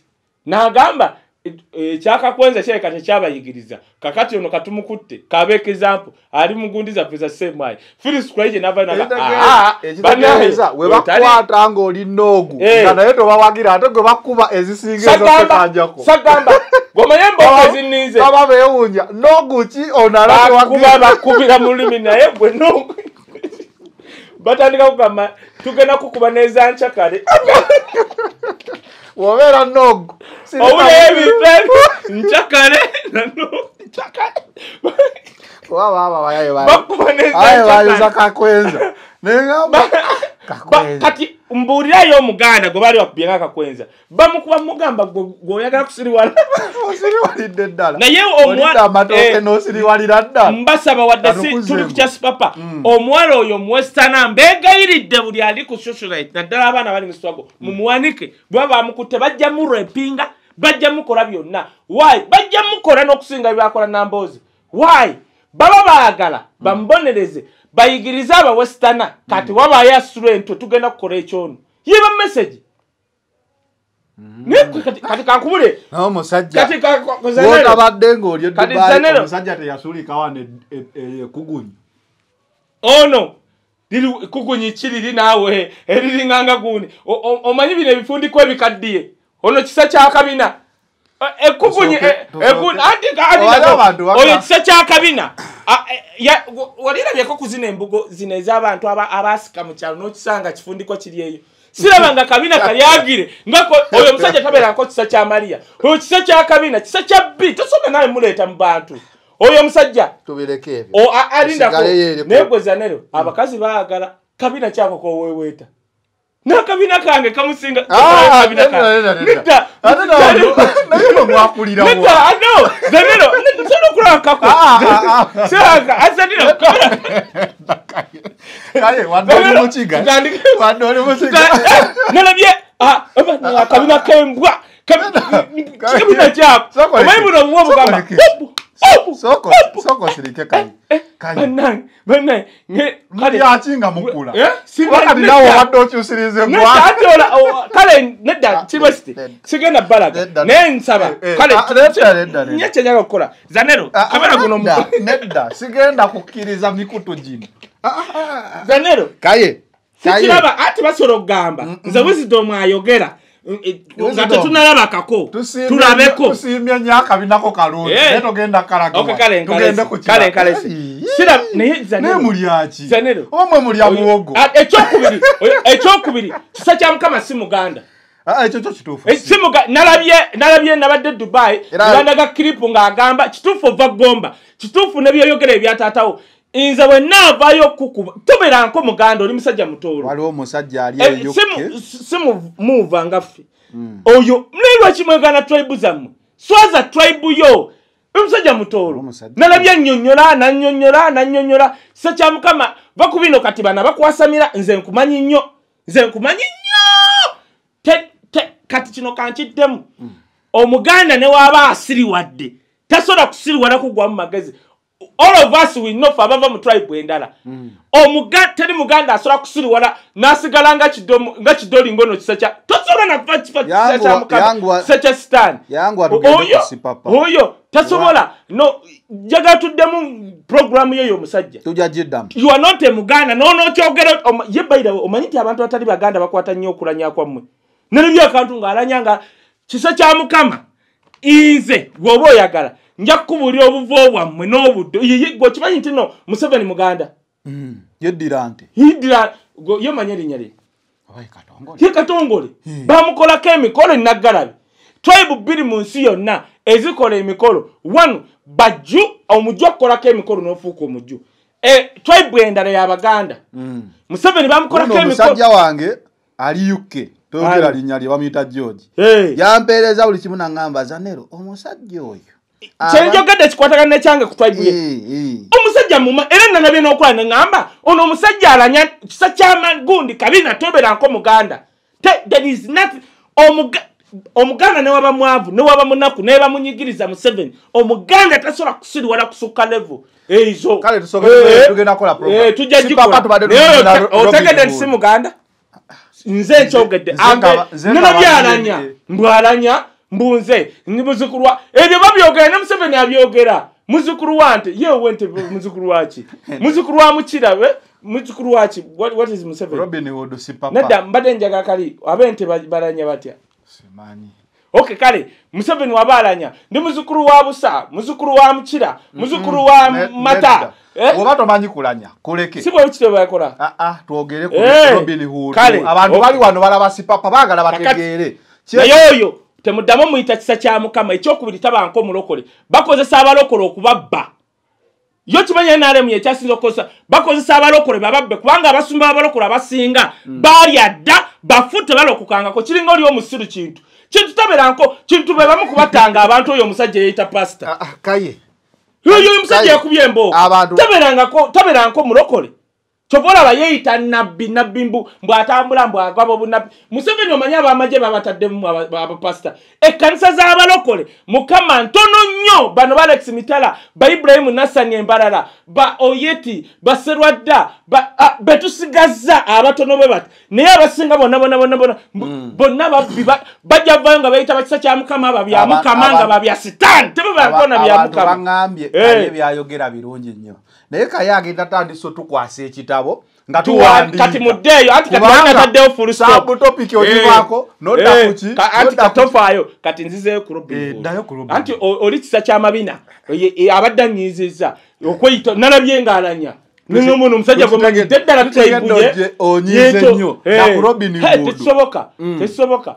N'agamba e- ekyakakwenza kireka tekyabayigiriza kakati ono katumukutte kabe example ali mugundi zaffe za semwayi filis kraige ekitegeeza we bakwata ng'oli noogu Eh. nga naye tobawagira ate gwe bakuba ezisinga ezotekanjako sagamba gomanye [laughs] embooka ezininze baba beewuunya noogu ki alatuwagira bakubira mu lulimi naye gwe no batandika kugamba tugenda kukuba nezancakale [laughs] wobeera noogu owuleyo ebintu ncakale nano ncakale bakuba bayuza nezancakale kakwenza neŋamba Ba- kakwenza kati mbuulirayo omuganda gwe baali bakubye nga kakwenza bamukuba mugamba gweoyagala kusiriwala. [laughs] Osiriwalidde ddala. Naye olidde omwana amatooke n'osiriwalira ddala. mbasaba wadde tuli ku kyasipapa omuwala oyo muwestana mbegayiridde buli ali ku socialite naddala abaana bali mu swago mumuwanike. Bwe bamukutte bajja murepinga bajja mukola byonna. Why? Bajja mukola n'okusinga byebakola namboozi why baba baagala bamubonereze bayigirize abawestana kati wabayo asula entwe tugenda kukola ekyono. Yiba message. Naye gwe kati kankubule. Naye omusajja kati ka- ka- ka- Zanero. wotabadde ng'oli Kati edubai Zanero. omusajja teyasuulikawa ekugunyi ono liri kugunyi? Ki liri naawe. [laughs] Eriringanga guuni omanyi bino ebifundiko ebikaddiye? Ono kisa kyakabina ekugunyi Tusooke- tusooke. Obaye abantu baka- oyo kisa kyakabina walirabyeko ku zino embugo zino ez'abantu aba- abaasika mu kyalo n'okisanga kifundiko kiri eyo. Siraba nga kabina kalyagire ngako oyo omusajja tabeerako kisa kya mariya. Oyo kisa kya kabina kisa kya b tosome nawe muleeta mu bantu. Oyo omusajja tubireke ebyo O- a- alindako Tusigale yeere ku- naye gwe zanero abakazi baagala kabina kyako koweweeta n'akabina kange kamusinga Kabina nedda, kange. nedda, nedda. Nedda. Ate nawe- naye bwe mwakulirawo. Nedda, no, zanero nsana okulabakako siraka azaniro kale wadde oli mukiga wadde oli mukiga nalabye oba, akabina kembwa Kabi- kabina kyako Soko omanyi leke. buno obuwa bugamba Soko leke. Obu, obu, soko obu. soko sirike kale Eh, Kale. bannange bannange nge- kale. yaki nga mukula. Wakati nawe obadde okyusiriza nedda eggwanga ate ola o- kale nedda Ah, nedda. sigenda balaga naye nsaba kale ah, kyenyaga okukola zanero Ah, kabera guno mu- nedda, sigenda kukkiriza mikutu gino zanero. Kaye. Sikiraba ati basobola okugamba nze wisdom ayogera nga tetunalabakako tulabeko. tusiimye nnyo akabinako kalungi. Togenda kalaga Okay, wa- kale tugende nkalesi ku kale kira- nkalesi Ayi. sira naye naye zanero. mulyaki Zanero. omwe mulya muwogo. Ah, ekyokubiri kisa kya mukama si muganda. Ah, ekyo kyo kituufu. Eh, nalabye nalabye nabadde dubai Era- gandaga kiripu ng'agamba kituufu ova gomba kituufu nebyoyogera ebyataatawo nze bwe naavaayo kukuba toberanko muganda oli musajja mutoolo waliwo omusajja ali Eh, eyo simu- simuva ngaffe oyo naye lwaki mwegana tribe zammwe? Swaza tribe yo omusajja mutoolo nalabye annyonnyola nannyonnyola nannyonnyola kisa kya mukama baku bino kati bana bakwasamira nze nkumanyi nnyo nze nkumanyi nnyo. Kati kino kankiddemu. Omuganda ne waaba asiriwadde tasobola kusiriwala kugwamu magezi all of us we know fe abava mu tribe endala omuga teri muganda asobola kusiriwala n'asigala nga kidomo- nga kidoli ngono kisa kya tosobola nakuva kifa kisa kya mukama. kisa kya sitaani oyo tasobola. No jagala tuddemu programu yeyo omusajja you are not a muganda. Nonokyogera om- ye baira omanyi nti abantu abatali baganda bakwata nnyo okulanya kwammwe. Neribyo akantu ng'alanya nga kisa kya mukama nze gweoba oyagala nja kukubuulira obuvo bwammwe n'obuddo gwekimanyi nti no museveni muganda? Yeddira nti. Gwe- ye omanyi erinnya lye? Ye katongole? Bamukolako emikolo enaggalabe tribe bbiri mu nsi yonna ezikola emikolo. One bajju omujju okukolako emikolo n'ofuuka omujju. Eh, tribe endala y'abaganda museveni bamukolako omusajja wange ali uk toyogera Ali. linnya lye bamuyita george. Yampeereza buli kimu naŋŋamba zanero omusajja oyo kyenjogedde kikwatagana nekyange ku tribe ye? Eh, eh. omusajja muma era nanabye n'okola neŋŋamba ono omusajja alanya kisa kyamagundi kabina toberanko muganda. Omuganda newaba mwavu newaba munaku neba munyigiriza museveni omuganda tasobola kusiriwala kusukka levo tusooke Eh, tujja otegedde nti si muganda? Nze nkyogedde. nanabyalanya mbwalanya mbunze ndi muzukulu wa ebyo babyogera ne museveni abyogera. Muzukulu wa nte yewe nte muzukulu waki muzukulu wa mukirabe [laughs] muzukulu waki what, is museveni? Robin hood si nedda papa mbadde njaga kali abente ba- balanya batya? Simanyi. Ok kale museveni waba alanya ndi muzukulu wa busa muzukulu wa mukira muzukulu wa mata nedda. Eh? oba tomanyi kulanya kuleke. Si bwe bukire bwebakola Ah, ah, twogere ku Eh, robin hood. abantu okay. bali wano balaba si papa baagala bategeere. Naye oyo temuddamu muyita kisa kya mukama ekyokubiri tabanka omulokole bakozesa abalokole okubabba. Yo kimanya nrm yekyasinza okukozesa bakozesa abalokole bababbe kubanga abasumba b'abalokole abasinga balya dda bafu tebalokukangako kiringa oli omusiru kintu. Kintu taberanko kintu be bamu kubatanga abantu oyo omusajja yeyita pasita Ah, ah, kaye. Oyo omusajja Kale, yakubye emboogo. Abantu- taberangako taberanko mulokole kyova olaba yeeyita nabbi nabbi mbu mbw'atambula mbwagaba obunabbi museveni omanyi abamagye babataddemu aba- abapasita ekkanisa z'abalokole mukama ntono nnyo. Bano ba alex mitala ba ibulayimu nassani embalala ba oyeti baserwadda ba- betusigazza abatono bwe bati naye abasinga bonna bonna bonna bonna mbu- bonna babbi ba- bajja vayo nga bayita bakisa kya mukama Aba- mukama aba- nga babya sitaani. Tebabakona Aba- bya mukama. baŋŋambye Eh. byayogera birungi nnyo naye kaye agenda tandisa otukwasa ekitabo nga Tuwa- tuwandiika. kati muddeeyo anti kati Kubanga nataddewo full stop. subtopic ogivaako nodda Eh, kuki anti katofaayo kati nzizeyo ku Robin Eh, oli kisa kyamabina abadde anyiizizza okweyita nalabye ngaalanya ninomuno omusajja Tukitegedde- gwemagidde ddala tukitegedde tutaibuye tekisoboka tekisoboka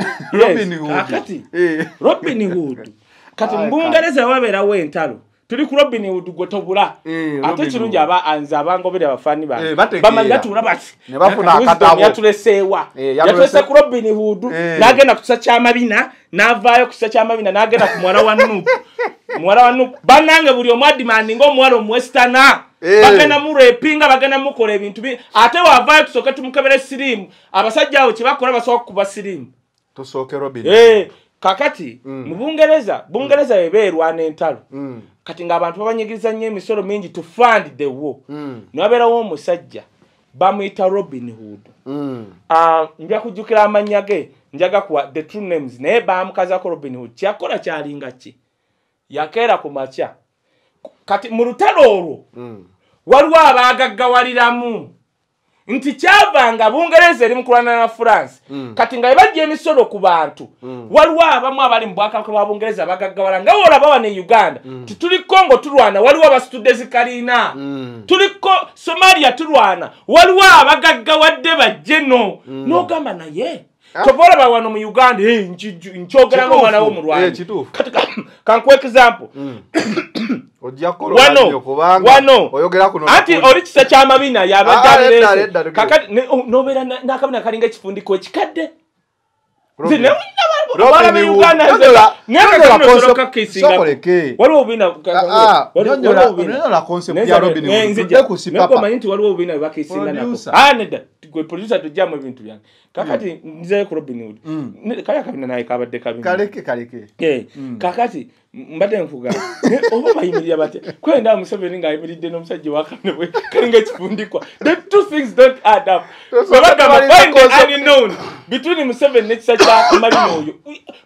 kakati. Eh. robin hood. [laughs] Kati Ay, mbungereza wabeerawo entalo tuli ku robin hood gwe tobula. Eh, ate kirungi aba anze abangobere abafaani Eh, bange bategeera. bamanyi batuula bati yatuleseewa Eh, yatulese- ku robin hood Eh. n'agenda ku kisa kyamabina n'avaayo ku kisa kyamabina n'agenda ku muwala wa nuupu. [laughs] Muwala wa nuupu. Bannange buli omu adimandi ngaomuwala omuwesitana. Eh. bagenda murepinga bagenda mukola ebintu bi ate waavaayo tusooke tumukebera siriimu. Abasajja abo kyebakola basooka kuba siriimu. Tusooke robin Eh, kakati mu bungereza bungereza bebeerwana entalo Mm, kati ng'abantu babanyigiriza nnyo emisolo mingi to fund the war. Mm, niwabeerawo omusajja bamuyita robin hood. Mm. Ah, nja kujjukira amannya ge njaga kuwa the true names naye bamukazako robin hood. Kyakola kyalinga ki? Yakeera ku makya. Kati mu lutalo olwo Mm. waliwo abaagaggawaliramu nti kyavanga bungereza eri mukulwana na france. Mm. kati nga ebajja emisolo ku bantu waliwo abamu abali mu bwakabaka bwa bungereza bagaggawala nga woolaba wano e uganda tituli congo tulwana waliwo abasitudde zikaliina Mm. tuliko somalia tulwana waliwo abagaggawadde bajjeno n'ogamba naye kyova olaba wano mu uganda eh, nkiju- nkyogera ngaomwana wo Kituufu. mulwanyi. Eh, kituufu. kati ka- kankuwa example. Ojja [coughs] kukola wano wano. anti oli kisa kyamabina Ah, ah, kakati ne- oh, n'akabina kalinga ekifundiko ekikadde. Ah, ah, omanyi nti waliwo obubina bwebakisinga nako. Producer. Ah, tujjamu ebintu byange. Kakati nzeyo ku robin hood. Ne- kale akabina naye kabadde kabina. Eh, kakati m- mbadde nkuga. [laughs] Oba bayimirira batya? Kwenda museveni ng'ayimiridde n'omusajja owakane bwe kalinga ekifundikwa the two things don't add up. That's bwe what bagamba everybody find the unknown between museveni n'ekisa kya malina oyo.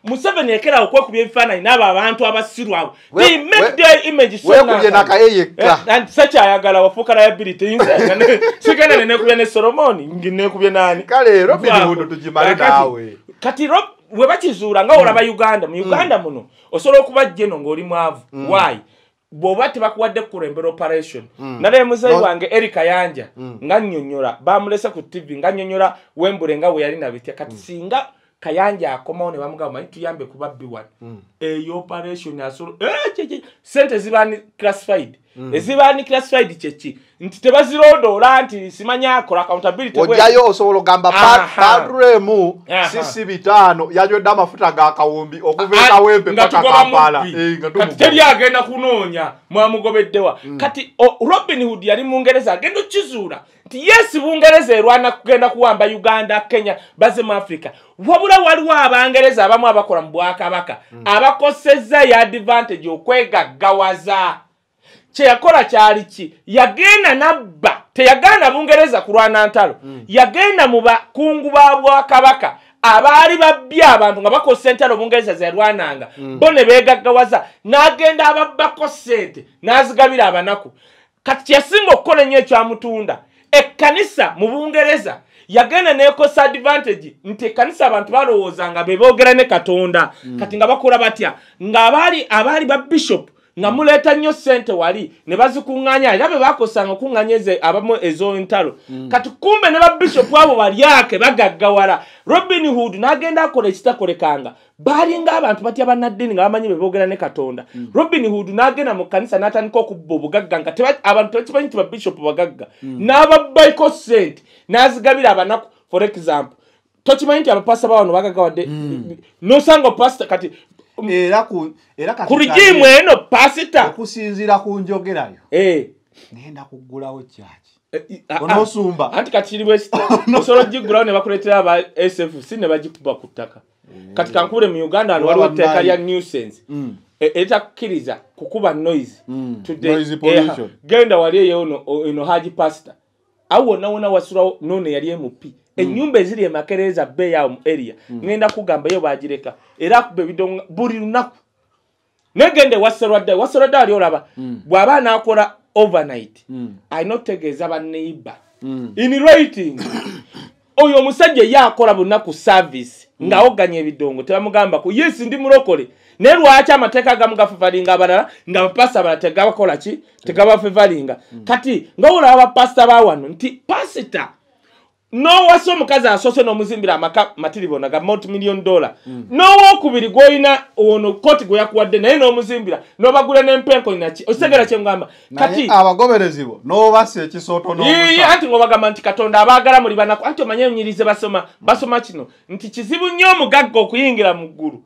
Museveni ekera okwekubya ebifaananyi n'abo abantu abasiru abo We- they make we- their image so weekubye nice. nakaye yekka. Eh, sakyayagala wafuuka liability [laughs] sigenda nenekubya ne solomoni nginekubye nani kale robin hood tugimale naawe. kati ro- bwe bakizuula nga olaba uganda mu uganda muno osobola okuba jeno ng'oli mwavu. Why? Bw'oba tebakuwadde kukulembera operation. Nalaye muzeyi No. wange eri kayanja nga nnyonnyola bamulese ku tv nga nnyonnyola wembule nga bwe yali nabitya kati singa kayanja akomawo ne bamugamba manyi tuyambe ku babbi wano. Eyo operation asolo Eh, sente zibaani classified. Ezibaani classified kyeki nti tebazirondoola nti simanyi akola accountability ojjayo osobola ogamba padremu sisi bitaano yanywedde amafuta ga kawumbi okuva Ah, ekawempe nga paka kampala. Eh, kati teri agenda kunoonya mwamugobeddewa kati o- robin hood yali mungereza agenda okukizuula. Nti yes bungereza erwana kugenda kuwamba uganda kenya baze mu africa. Wabula waliwo abangereza abamu abakola mu bwakabaka. Abakosezza ya advantage okwegaggawaza kyeyakola kyali ki? Yagenda nabba teyaganda bungereza kulwana ntalo yagenda mu bakungu ba bwakabaka abaali babbye abantu nga bakosa entalo bungereza zerwananga bo ne begaggawaza n'agenda ababbako sente n'azigabira abanaku. Kati kyeyasinga okukola ennyo ekyamutunda ekkanisa mu bungereza yagenda nekosa advantage nti ekkanisa abantu balowoozanga be boogera ne katonda kati nga bakola batya? Ng'abaali abaali ba bishop nga muleeta nnyo sente wali ne bazikuŋŋaanya era be bakosanga okuŋŋaanya eze abamu ez'entalo. Kati kumbe ne babishopu abo balyake bagaggawala. Robin hood n'agenda akola ekitakolekanga. Baalinga abantu batya bannaddiini nga bamanyi be boogera ne katonda. Robin hood n'agenda mu kkanisa n'atandika okubba obugagga nga abantu tebakimanyi nti babishopu bagagga. N'ababbaiko sente n'azigabira abanaku. For example tokimanyi nti abapasa bawano bagaggawadde nosanga opasita kati ku kati ku rigimu eno pasita. okusinziira ku njogerayo. Eh, ngenda kuggulawo kyaki? Eh, onosumba anti kati kiri bwekiti [laughs] osobola ogigulawo ne bakuleetera aba sfc ne bagikuba ku ttaka. Kati kankubule mu uganda wano waliwo etteeka lya nuisance. Mm. e- eritakukkiriza kukuba noise. Mm. eh, genda wali eyo ono o- eno haji pasta awo wonna wonna wasulawo nono yali mp enyumba eziri emakereza beeyi awo mu area ngenda kugamba yo bagireka era akuba ebidonga buli lunaku. Negende waserwadde waserwadde ali olaba bw'aba anaakola overnight Mm. alina otegeeza baneiba Mm. in writing [coughs] oyo omusajja ye akola bunaku service ng'awoganya ebidongo tebamugambako yes ndi mulokole. Naye lwaki amateeka agamu gafevalinga abalala nga bapasita abalala tegabakola ki? Tegabafevalinga kati nga olaba bapasita ba wano nti pasita n'owasa omukazi asoose n'omuzimbira amaka matiribona ga multimillion dollar. N'owokubiri gwolina ono koti gwe yakuwadde naye n'omuzimbira n'obagula n'empenko naki okitegera kyengamba kati naye abagoberezi bo n'obasa ekisooto n'omusa. anti ng'obagamba nti katonda abaagala muli banaku anti omanye enyirize basoma basoma kino? Nti kizibu nnyo omugagga okuyingira mu ggulu?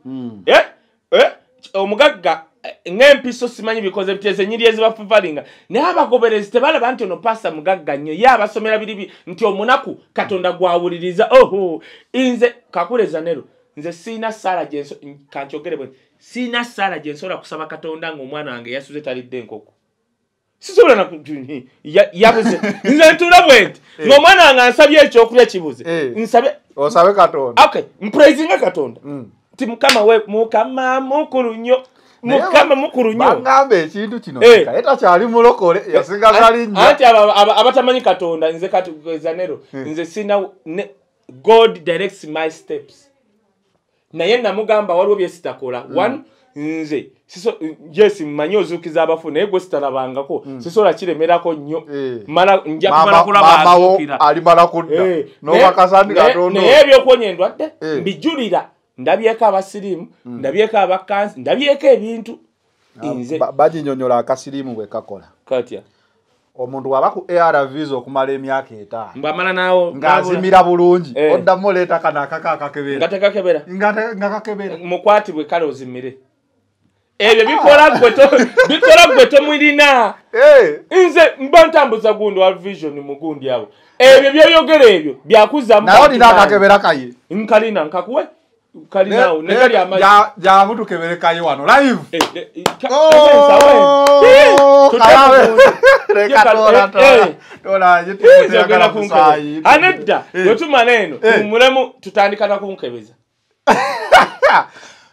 Eh? omugagga ng'empiso simanyi bikoze biteze enyiri ezibafuvalinga. Naye abagoberezi tebalaba nti ono paasa mugagga nnyo. Ye abasomera biribi nti omunaku katonda gwawuliriza. Oho nze kakuleza nero nze siina saala gyenso kankyogere bwe. Siina saala gyensobola kusaba katonda ng'omwana wange yasuze talidde enkoko. Sisobola naku ya- yabuze. [laughs] Nze ntuula bwe nti ng'omwana wange ansabye ekyokulya kibuze. Eh. nsabe osabe katonda. Okay mpraisinga katonda. Mm. ti mukama we mukama mukulu nnyo. Naye mukama mukulu nnyo. Bagamba ekintu kino Eh. naye takyali mulokole yasigaza linnya anti aba- aba- abatamanyi katonda nze katugezanero nze sina god directs my steps. Naye namugamba waliwo byesitakola one nze siso yes mmanyi ozuukiza abafu naye gwe sitalabangako sisobola kiremerako nnyo. Eh. kulaba maamawo azuukira. alimala kudda. Eh, n'obakasandi katonda naye ebyokuwonya endwadde Eh. mbijulira ndabyeko abasirimu ndabyeko abakansi ndabyeko ebintu. Nze Ba- baginyonyola akasirimu bwe kakola. Katya? Omuntu waba ku arvs okumala emyaka etaano mbamala nawo ng'azimira bulungi Eh. oddamu oleeta kano akaka akakebera. Nga tekakebera nga kakebera. Mukwatibwe kale ozimire ebyo bikola gwe tomulina [laughs] Eh, nze mba ntambuza gundi wa vision mu gundi abo ebyo byoyogera ebyo byakuzamu naye olina akakebera kaye. Nkalina nkakuwe kalinawo Ne- negali ja- jangu tukebere kaye wano live. Anedda Eh. bwe tumala eno tumulemu tutandika na kunkebeza. [laughs]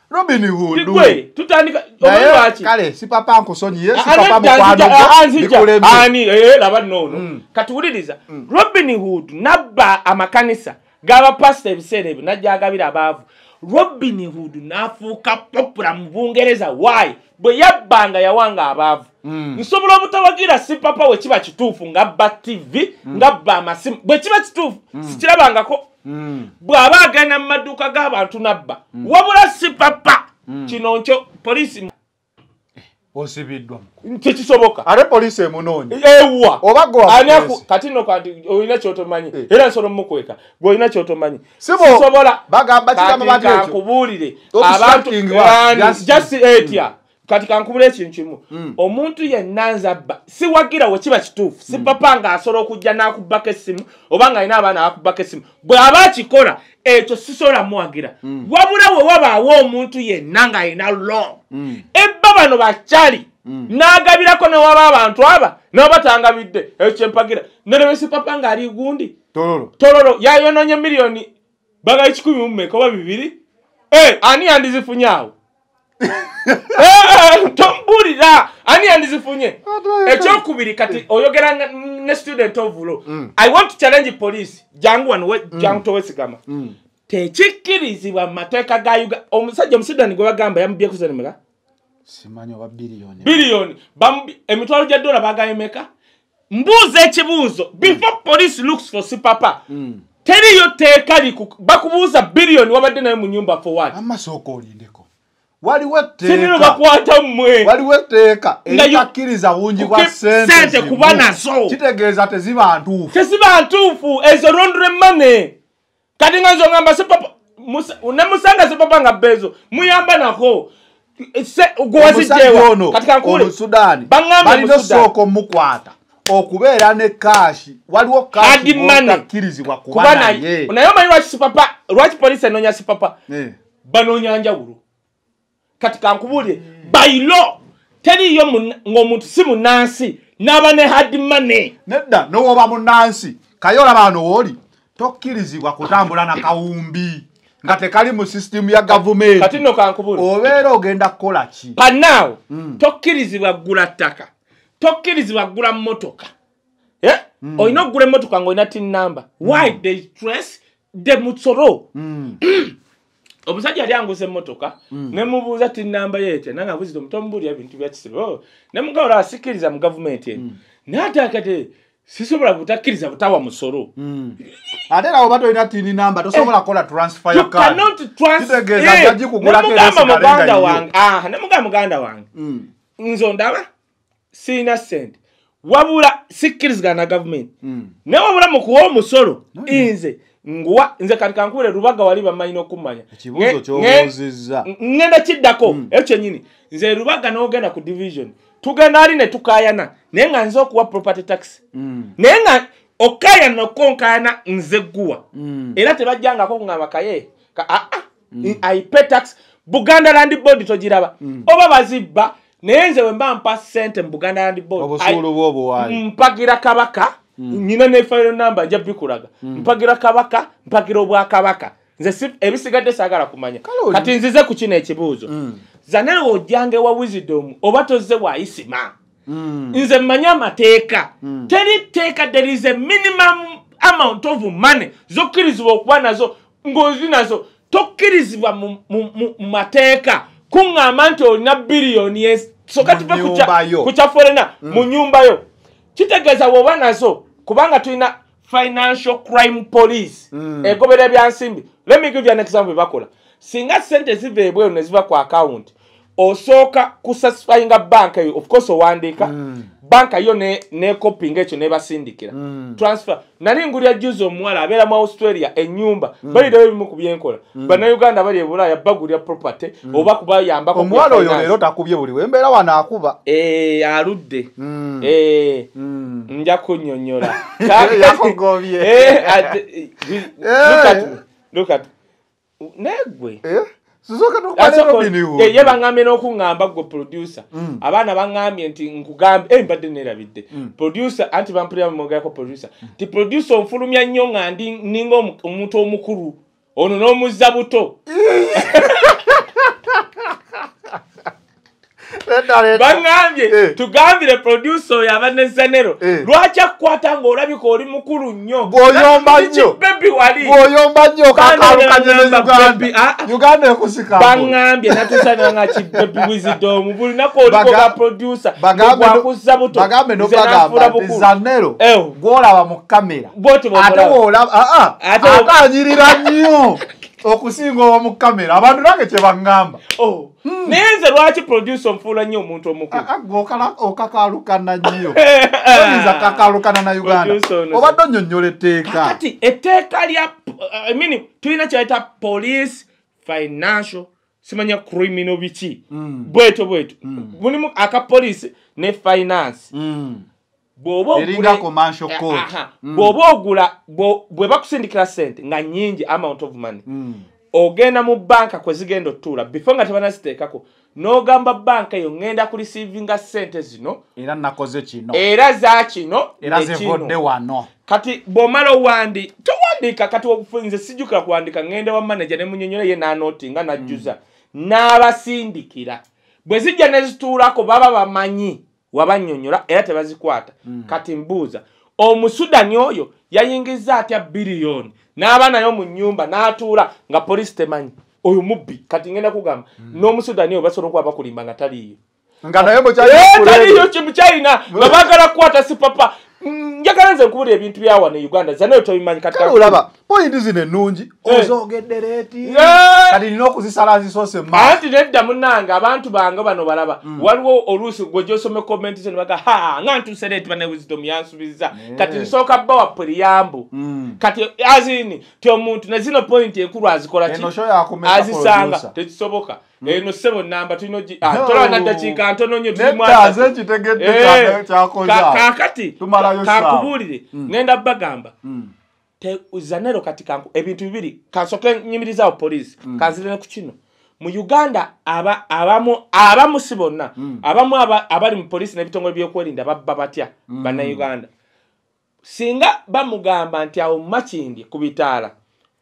Robin hood. Tigwe tutandika naye olwaki kale si papa nkusonyiye laba nono. Mm. katuwuliriza robin hood nabba amakanisa g'abapasita ebiseera ebyo najja agabira abaavu robin hood n'afuuka popula mu bungereza. Why? Bwe yabbanga yawanga abaavu. Mm. nsobola obutawagira si papa we kiba kituufu ngabba tv ngabba amasimu. Bwe kiba kituufu sikirabangako Mm. bw'aba agenda mu maduuka g'abantu nabba. Wabula si papa. Kino nkyo poliisi osibiddwa tekisoboka ate poliisi emunoonya? Ewa oba gwe ani wa aku poliisi. kati no kanti olina kyotomanyi. Eh. era nsobola mukweka gweolina kyotomanyi. Sisobola. kati kankubuulire Just- just etya kati kankubula ekintu kimu. Mm. omuntu yenna nzabba siwagira we kiba kituufu. Si papa ng'asobola okujja n'akubbako essimu oba ng'alina abaana akubbako essimu bw'aba akikola ekyo sisobola muwagira. Wabula we wabaawo omuntu yenna ng'alina law Mm. ebba bano bakyali n'agabirako newaba abantu aba newabatangabidde ekyo kyempagira nerewesi papa ng'ali gundi. Tololo. Yayononye miliyoni bagali kikumi mu mmeka oba bibiri? Eh, ani yandizifunye awo Eh, tombuulira ani yandizifunye? Ekyokubiri kati oyogera nga- ne student of law. I want to challenge police. Jangu wano we- jangu towesigama tekikkirizibwa mu mateeka ga uga omusajja omusudani gwe bagamba yamubyeko zenemeka simanyi oba biliyoni biliyoni emitwalo gya dola bagayemeka mbuuza ekibuuzo. Before police looks for sipapa teriyo teeka liku bakubuuza biliyoni wabadde naye mu nyumba for what? Amasooka olindeko waliwo sinino etteeka bakwata mmwe. Waliwo etteeka eritakkiriza bungi bwa sente kuba nazo. kitegeeza teziba ntuufu. Teziba ntuufu. Ezo londre mane. Kati nga nzo ngamba nemusanga sepapa nga bezo muyamba nako omusudaani balina osooka omukwata okubeera ne kaashi waliwo Hard money. takkirizibwa kuba naye. Naye omanyi lwaki sipapa lwaki polisi enoonya sipapa Eh. banoonya njawulo kati kankubuulire. Bailo teriyo mun- ng'omuntu si munansi n'aba ne hard money. Nedda nowoba munansi kaye olaba wano wooli tokkirizibwa kutambula na kawumbi nga tekali mu sisitimu ya gavumenti kati nno kankubuulire. Obeera ogenda kukola ki? Panaawo Mm. tokkirizibwa kugula ttaka tokkirizibwa kugula mmotoka. Eh? olina okugula emmotoka ng'olina tin number. Why they stress the mutsoro Mm. [clears throat] omusajja yali anguza emmotoka nemubuuza tin namba yeetya nange abuzire omutomubuulira ebintu byakisibe Oh, nemugawula asikkiriza mu gavumenti eno. Naye ate akati sisobola butakkiriza butawa musolo Mm. ate era oba tolina tini namba tosobola kukola Eh, gyagikugulako era nemugamba esigale nga muganda wange. Ah, nemugamba muganda wange. Mm. nze ondaba siina sente wabula sikkirizigana na gavumenti. Mm. naye wabula mu kuwa omusolo nze nguwa nze kati kankubule lubaga wali bamanyina okumanya. Ekibuuzo nge- ngenda kiddako. Mm. ekyo kyenyini nze lubaga n'ogenda ku division. Tugenda ali ne tukayana naye nga nze okuwa property tax. Mm. naye nga okayana okonkayana nze gguwa. Mm. era tebajjangako kuŋŋamba kaye ka aa i pay tax. Buganda land board togiraba. Oba bazibba naye nze wemba mpa sente mu buganda land board. Obusuulu bwe obuwaali mpagira kabaka nyina ne fayiro namba nja bikulaga. Mpagira kabaka mpagira obwakabaka. Nze si- ebisigadde saagala kumanya. Kati nzize ku kino ekibuuzo. Mm. zanere ojjange wa wisdom oba tozze waayisima Mm. nze mmanyi amateeka. Teri teeka there is a minimum amount of money zokkirizibwa okuba nazo ng'ozi nazo tokkirizibwa mu- mateeka. Kuŋŋamba nti olina biliyoni soka tuve ku kya forena mu nyumba yo. Kitegeeza bw'oba nazo kubanga tulina financial crime police Mm. egobera ebyansimbi let me give you an example bakola singa sente ziva ebweru ne ziva ku account osooka kusatisfyinga banka yo of course owandiika Mm. Banka yo ne- nekopinga ekyo nebasindikira Mm. transfer. Nali ngulya juzi omuwala abeera mu australia enyumba balirawo ebimu ku byenkola. Bannayuganda bali ebulaaya bagulya property oba kubayambako omuwala oyo leero takubye buli wembeera wano akuba. Eh, aludde. Mm. Eh, Mm. nja kunnyonnyola. Yakugobye. Eh, ye ye baŋŋambye n'okuŋŋamba gwe producer. Mm. abaana baŋŋambye nti nkugambe eh, mbadde neerabidde producer anti bampulira mumwogerako producer. Ti producer onfulumya nnyo nga ndi ninga omu- omuntu omukulu. Ono n'omuzza buto [laughs] baŋŋambye Eh. tugambire producer oyo aba ne zanero Eh. lwaki akukwata ng'olabika oli mukulu nnyo? Bw'oyomba nnyo. bw'oyomba nnyo okakalukanye ne baby, ah, uganda. Ah. uganda ekusika baŋŋambye natusananga kibebi wisdom buli naku oliko ga producer gwakuzza buto bagambe nobagamba nti zanero gwolaba mu kamera ate woolaba aa Ate anyirira nnyo [laughs] okusinga owa mu kamera abantu nange kye baŋŋamba. Oh. naye nze lwaki producer onfuula nnyo omuntu omukulu? Gwe okala- okakalukana nnyo. [laughs] Oyinza kakalukana na uganda. Obadde onyonnyola etteeka. Kati etteeka lya I mean, tulina kyayita police financial simanya criminal biki? Mm. bweto bweto mulimu akapoliisi ne finance. Bw'oba ogula- Eh. Mm. bwe bakusindikira sente nga nyingi amount of money Mm. ogenda mu banka kwe zigenda otuula before nga tebanaziteekako n'ogamba banka eyo ŋŋenda kurisiivinga sente zino era nakoze kino. era za kino era zivodde wano. Kati bw'omala owandi towandiika kati nze sijjukira kuwandika ŋŋenda wa manaja ne munyonyola ye nanootinga najjuza. N'abasindikira. Bwe zijja ne zituulako baba bamanyi wabannyonnyola era tebazikwata. Kati mbuuza omusudani oyo yayingiza atya biliyoni n'aba nayo mu nnyumba n'atuula nga polisi temanyi. Oyo mubbi kati ngenda kugamba n'omusudani oyo basobola okuba bakulimba nga taliiyo. Nga naye Eh, taliyo kimu kyalina nga baagala kukwata sipapa Mm, njagala nze nkubulira ebintu byawa ne uganda zanayo tobimanyi kati kale olaba pointi zino ennungi Eh. ozogedde leeti. Yeah. kati nina okuzisala zisoose maaso. Anti nedda munange abantu bange bano balaba. Waliwo oluusi gwe gyosome komenti zo nebaga ha nga ntuuse leeti bane wisdom yansubiza kati nsooka bbawa puliyambu Mm. kati azini ti omuntu ne zino pointi enkulu azikola ki? Azisanga. tekisoboka. Eno sebo namba tulina naddakiika ntono nnyo tulimu nedda asatu. nze nkitegedde Eh, kyaka- kyakoza ka- kaakati Tumalayo ka- saawa. kankubuulire ngenda bagamba Mm. Zanero kati kanku ebintu bibiri kansoke nyimirizaawo poliisi kanzirene ku kino. Mu uganda aba- abamu abamu si bonna. Abamu aba- abali mu poliisi n'ebitongole byokwerinda babba batya? Bannayuganda. Singa bamugamba nti awo mu makindi ku bitaala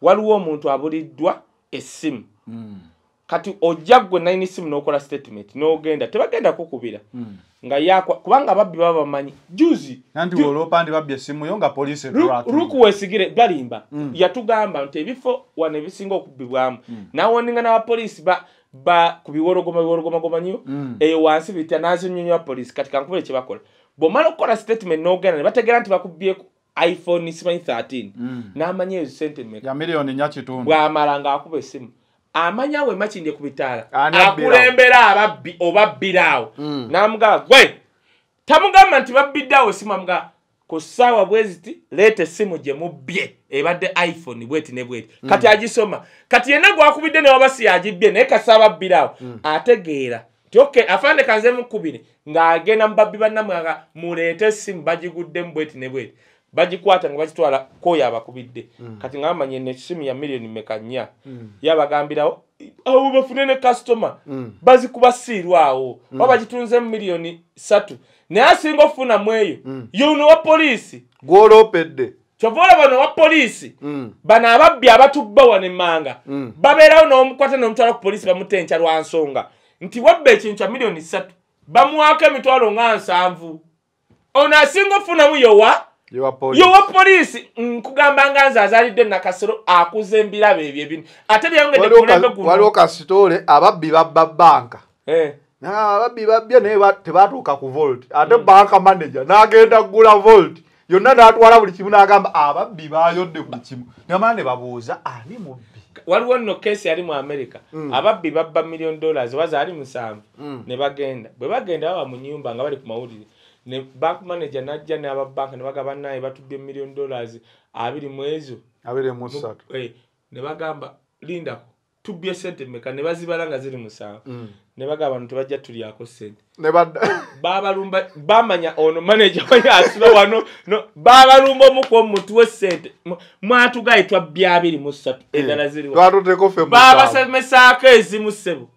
waliwo omuntu abuliddwa essimu. Mm. Kati ojja gwe nalina essimu n'okola statement n'ogenda tebagenda kukubira Mm. nga yakwa kubanga ababbi baba bamanyi. Juzi nanti ju- olopandi babbye essimu yo nga poliisi rukuwesigire galimba Mm. yatugamba nti ebifo wano ebisinga okubbibwamu. Nawoninga n'abapoliisi ba, ba ku biwologoma biwologomagomanyo Mm. eyo wansi bita nazinyonyola poliisi. Kati kankubire kyebakola bwomala okukola statement n'ogenda ne bategeera nti bakubbyeko iphone simanyi 13 Mm. n'amanya ezo sente bw'amala ng'akuba essimu amanya we makindye ku bitaala. Akulembera ababbi obabbiraawo Mm. n'amugamba gwe tamugamba nti babbiddeawo essimu amugamba ku ssaawa bwe ziti leeta essimu gye mubbye ebadde iphone bweti ne bweti. Kati agisoma kati yenna gwakubidde ne waba si yagibbye naye kasa ababbiraawo ategeera nti ok afaanane kanze mukubire ng'agenda mu babbi bannamwanga muleete essimu bagiguddemu bweti ne bweti bagikwata nga bagitwala kwoyo abakubidde. Kati nga bamanye nesimu ya miliyoni meka nnya yabagambirawo awo bafune ne kasitoma bazikuba siirwawo oba bagitunzemu miliyoni satu. Naye asinga okufunamu eyo yono wa poliisi. Gwolopedde. Kyova olaba no wa poliisi. Mm. bano ababbi abatubba wano emmanga Mm. babeerawo n'omukwata n'omutwala ku poliisi bamutenca lwa nsonga. Nti wabba ekintu kya miliyoni satu bamuwaako emitwalo nga nsanvu. Ono asinga okufunamu yowa yowa poliisi nkugamba nga nze azaalidde nakasero akuza embirabo ebyo ebino ate Waliwo kulembe ka- waliwo guno. kasitole ababbi babba banka. Eh. Ababbi babbye naye ba- tebatuuka ku volt. Ate banka manager n'agenda kugula volt. Yonna n'atwala buli kimu n'agamba ababbi bayodde buli kimu. Namala ne babuuza ani mubbi? Waliwo nno keesi yali mu america. Ababbi babba million dollars wazaali musanvu. Mm. ne bagenda. Bwe bagenda baba mu nyumba nga bali ku mawulire ne bank manager najja n'ababanka ne bagamba naye batubbye million dollars abiri mu ezo. Abiri mu ssatu Eh, ne bagamba lindako tubbye sente meka ne bazibala nga ziri musanvu Mm. ne bagamba bano tebajja tulyako sente ne badda [laughs] babalumba bamanya ono manager wali asiba wano no babalumba omuku omuntu wesente mwatugaye twabbye abiri mu ssatu endala ziriwo twatuteko ffe mu ssaawa. babasemesaako ezimu ssebo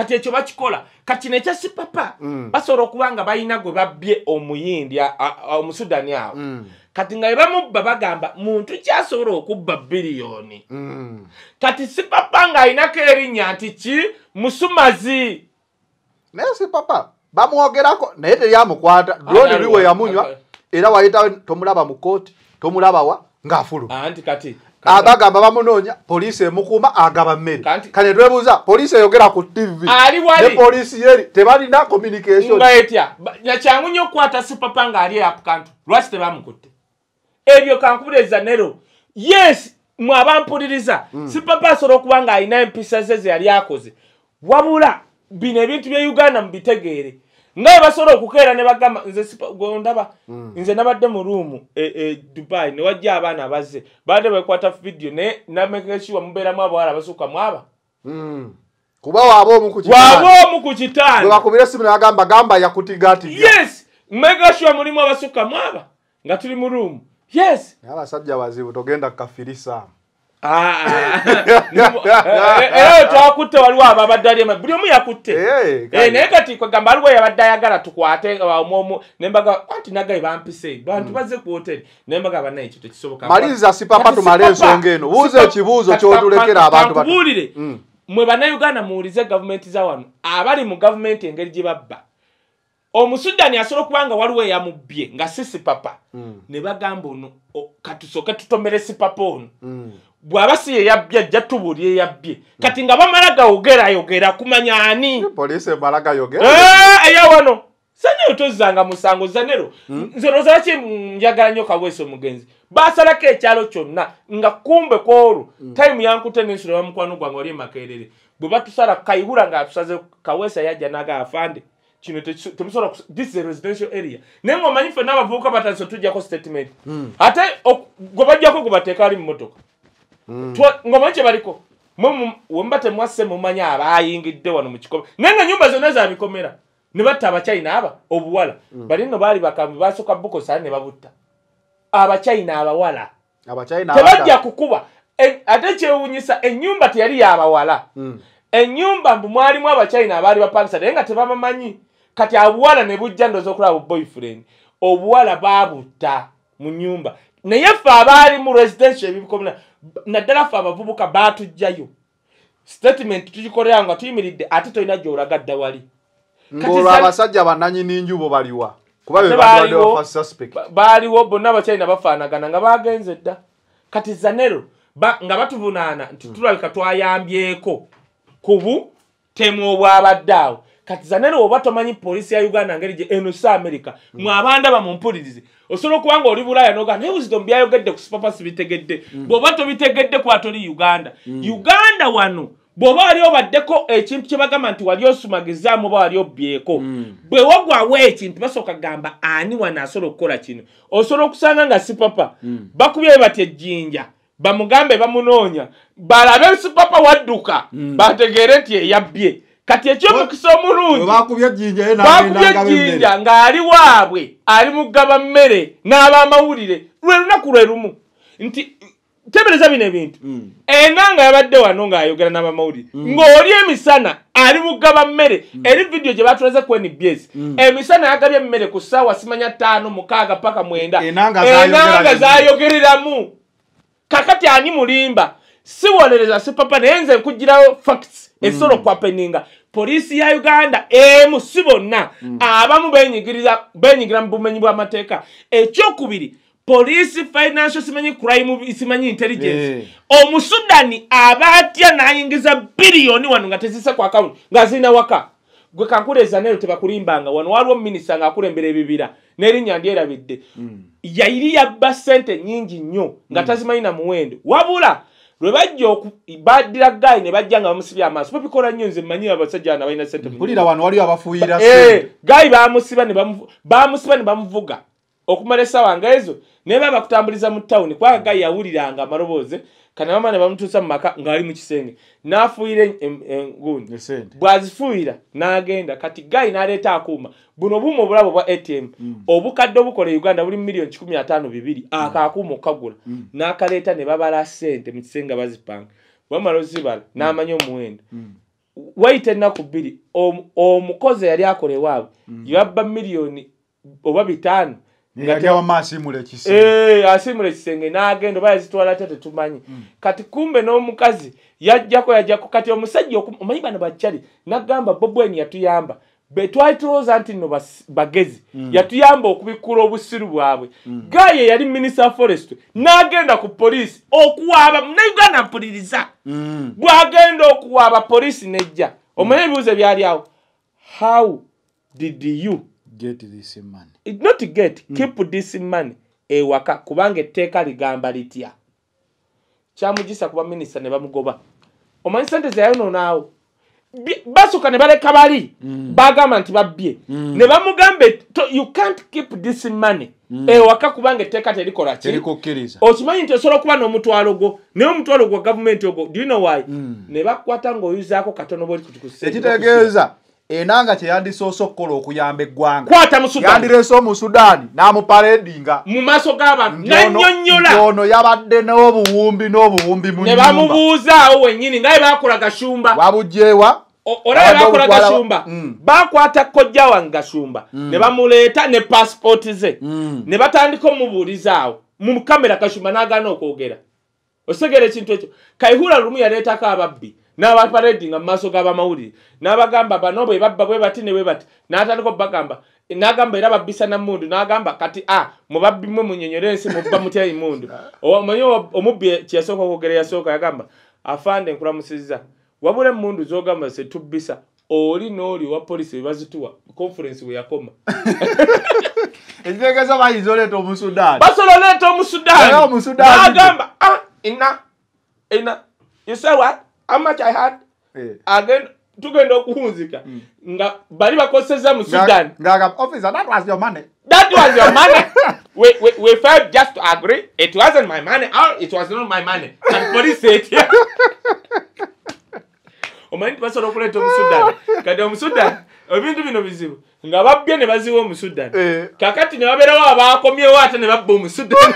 kati ekyo bakikola kati nekya sipapa Mm. basobola okuba nga balina gwe babbye omuyindi omusudani awo Mm. kati nga bebamubba bagamba muntu kyasobola okubba biliyoni Mm. kati sipapa ng'alinako erinnya nti ki musumazi naye si papa bamwogerako naye teryamukwata drone Agaliwa. liwe yamunywa era wayita tomulaba mu kooti tomulabawa ng'afuluma anti kati abagamba bamunoonya poliisi emukuuma agaba mmere. Kale twebuuza poliisi eyogera ku tv ne poliisi yeri tebalina communication. Nga etya? Ba- nakyangu nnyo okukwata sipapa ng'ali apukantu lwaki tebamukutte? Ebyo kankubuleza nero. Yes mwe abampuliriza sipapa asobola okuba ng'alina empisa ze ze yali akoze. Wabula bino ebintu bye uganda mubitegeere nga bwe basobola okukeera ne bagamba nze sipa- gwe ndaba nze nabadde mu ruumu e, e, dubai ne wajja abaana abazze. Badde bekwata vidiyo naye namekekiwa mubeeramu abawala abasukka mwaba Mm. kuba waaba omu ku waaba omu ku bwe kitanda bakubira esimu nagamba gamba yakutigatibya yes! Megasure mulimu abasukka mwaba nga tuli mu ruumu yes! Abasajja bazibu togenda kukafirisa era twakutte waliwo ababadde ali buli omu yakutte. Eh, naye kati kwegamba waliwo yabadde ayagala tukwate omwomu nembaga anti nagaye bampise? Bantu bazze ku hoteri nembaga banaye ekyo tekisoboka. Maliriza si papa Kati tumale ensonga eno. Buuza ekibuuzo ky'otulekera abantu bato. kankubuulire Mm. mwe bannayuganda muwulize gavumenti za wano. Abali mu gavumenti engeri gye babba. Omusudani asobola okuba nga waliwo eyamubbye nga si sipapa ne bagamba ono katusooke tutomere sipapa ono. Mm. Bw'aba si yeyabbye ajja tubuulira eyabbye kati nga bamala gayogerayogera kumanya ani? Eh, eya wano. Zanero tozanga musango zanero nze loza laki njagala nnyo kaweesa omugenzi basalako ekyalo kyonna nga kumbe kwolwo tayimu yankute nensula bamukwano gwange wali emakerere bwe batusala kayihura ngaatusaze kaweesa yajja naga afande kino temusobola this is a residential area. Naye ngaomanyi ffenna abavubuka batandise tujjako statement. Ate ok- gwe bajjako gwe bateeka ali mu motoka Twa- ng'omanyi kye baliko. Wemuba temwasse mumanyi abayingidde wano mu kikome. Naye nga nyumba zonna za bikomera ne batta abacyina aba obuwala. Bali nno baali bakambi basooka bukosala ne babutta. Abacyina abawala. Abachina tebajja kukuba. E- ate kyewuunyisa ennyumba teyali yabawala. Ennyumba mbu mwalimu abacyina abaali bapangisa naye nga tebabamanyi. Kati abuwala ne bujja ndoza okulaba buboyfriend obuwala babutta mu nyumba naye ffe abaali mu residential ebikomera naddala ffe abavubuka baatujjayo statement tugikolera nga tuyimiridde ate tolina gyolaga dda wali. Ngolwo Kati abasajja bannanyini njubo baliwa baaliwo- bonna abakyalina bafaanagana nga bagenze dda. Kati zanero ba, nga batuvunaana nti tulabika twayambyeko ku butemu obwabadde awo. Kati zanero oba tomanyi poliisi ya uganda ngeri gye eno si america mwabandaba mumpulirize osobola okuba nga oli bulaaya noga naye wisdom byayogedde ku supapa sibitegedde. Bw'oba tobitegedde kwata oli uganda. Uganda wano bw'oba wali obaddeko ekintu kye bagamba nti wali osumagizaamu oba wali obbyeko bwe wagwawo ekintu basooka kugamba ani wano asobola okukola kino? Osobola okusanga nga sipapa bakubye bati ejjinja bamugambe bamunoonya balabe sipapa wadduka bategeere nti eyabbye kati ekyomukisa omulungi bakubye ejjinja ng'ali waabwe ali mugaba mmere n'abamawulire lwe lunaku lwe lumu. Nti tebereza bino ebintu. Enanga yabadde wano ng'ayogera n'abamawulire ng'oli emisana ali mugaba mmere. Eri vidiyo gye batulaze ku nbs emisana yagabye emmere ku ssaawa simanya ttaano mukaaga paka mwenda. Enanga zayogereramu kakati ani mulimba? Siwolereza sipapa naye nze nkugirayo facts. Esobola okwapeninga poliisi ya uganda emu si bonna abamu benyigiriza benyigira mu bumenyi bw'amateeka. Ekyokubiri poliisi financial simanyi crime simanyi intelligence. Omusudani aba atya nayingiza biliyoni wano nga tezise ku akawunti nga zirina waka. Gwe kankuleeza nero tebakulimbanga wano waliwo minisita ng'akulembera ebibira n'erinnya ndyerabidde yayiri yabba sente nyingi nnyo nga tazimanyi na muwendo. Wabula lwe bajja baddira gayi ne bajja nga bamusibya amaaso. Babikola nnyo nze mmanyi abasajja bano balina sente mpulira wano waliwo abafuuyira Eh, bamuvu- bamusiba ne bamuvuga okumala essaawa nga ezo naye baba bakutambuliza mu tawuni gayi yawuliranga amalobooze kana bama ne bamutuusa mu maka ng'ali mu kisenge n'afuuyira en- en- enguuni esente. Bwazifuuyira n'agenda kati gayi n'aleeta akuuma. Buno buuma obulabo bwa atm obukadde obukola e uganda buli miliyoni kikumi ataano bibiri ako akuuma okukagula n'akaleeta ne babala sente mu kisenge nga bazipanga bwamala ozibala n'amanya omuwendo. Wayita ennaku bbiri omu- omukozi eyali akola ewaabwe yabba miliyoni oba bitaano awamu asimula ekisi Eh, asimula ekisenge n'agenda oba yazitwala ate tetumanyi. Kati kumbe n'omukazi yajjako yajjako kati omusajja omanyi bano bakyali nagamba bobweni yatuyamba be twali tulowooza nti nno bagezi yatuyamba okubikkula obusiru bwabwe. Gaye yali minisita forestry n'agenda ku poliisi okuwaaba munauganda mpuliriza. Bw'agenda okuwaaba poliisi nejja. Omanyi ebibuuzo ebyali awo? How did you get this money. It not get keep this money ewaka kubanga etteeka ligamba litya. Kyamugisa kuba minisita ne bamugoba omanyi sente zeyayononaawo basooka ne baleka bali bagamba nti babbye. Ne bamugamba "To- you can't keep this money. Ewaka kubanga etteeka terikola ki? Okimanyi nti osobola okuba n'omutwalo gwo naye omutwalo gwa gavumenti ogwo do you know why? Ne bakwata ng'oyuzaako katono bwoli ekitegeeza enanga kyeyandisoose okukola okuyamba eggwanga. Kwata mu sudan. Yandireese omusudaani n'amuparedinga mu maaso g'abantu. Nannyonnyola ono yabadde n'obuwumbi n'obuwumbi mu ne bamubuuzaawo wennyini nga bwe bakola gashumba wabugyewa olaba bakola gashumba. Mm. bakwata kojja wange gashumba. Ne bamuleeta ne pasipooti ze. Ne batandika omubuulizaawo mu kamera gashumba n'agaana okwogera. Osegera ekintu ekyo. Kaihura lumu yaleetako ababbi n'abaparedinga mu maaso g'abamawulire n'abagamba bano bwe babba bwe bati ne bwe bati n'atandika obbagamba n'agamba era babbisa namundu n'agamba kati a mubabbi mwe munyonyole ensi mubba mutya imundu [laughs] omanyi omubbi kyeyasooka okwogera yasooka yagamba afande nkulamusizza. Wabula emundu zogamba zetubbisa oli n'oli owa polisi bebazituwa conference bwe yakoma. [laughs] Ekitegeeza bayinza oleeta omusudaani. Basobola oleeta omusudaani. N'agamba ah ina ina you say what how much i had? Eh. agenda tugenda okuwunzika nga bali bakoseza mu sudan. that was your money. [laughs] We, we, we felt just to agree. It wasn't my money. Or it was not my money. And police said [laughs] omanyi nti basobola okuleeta omusudan kati omusudan ebintu bino bizibu. Nga babbye ne baziwa omusudan Eh. kakati ne babeerawo abakomyewo ate ne babba omusudan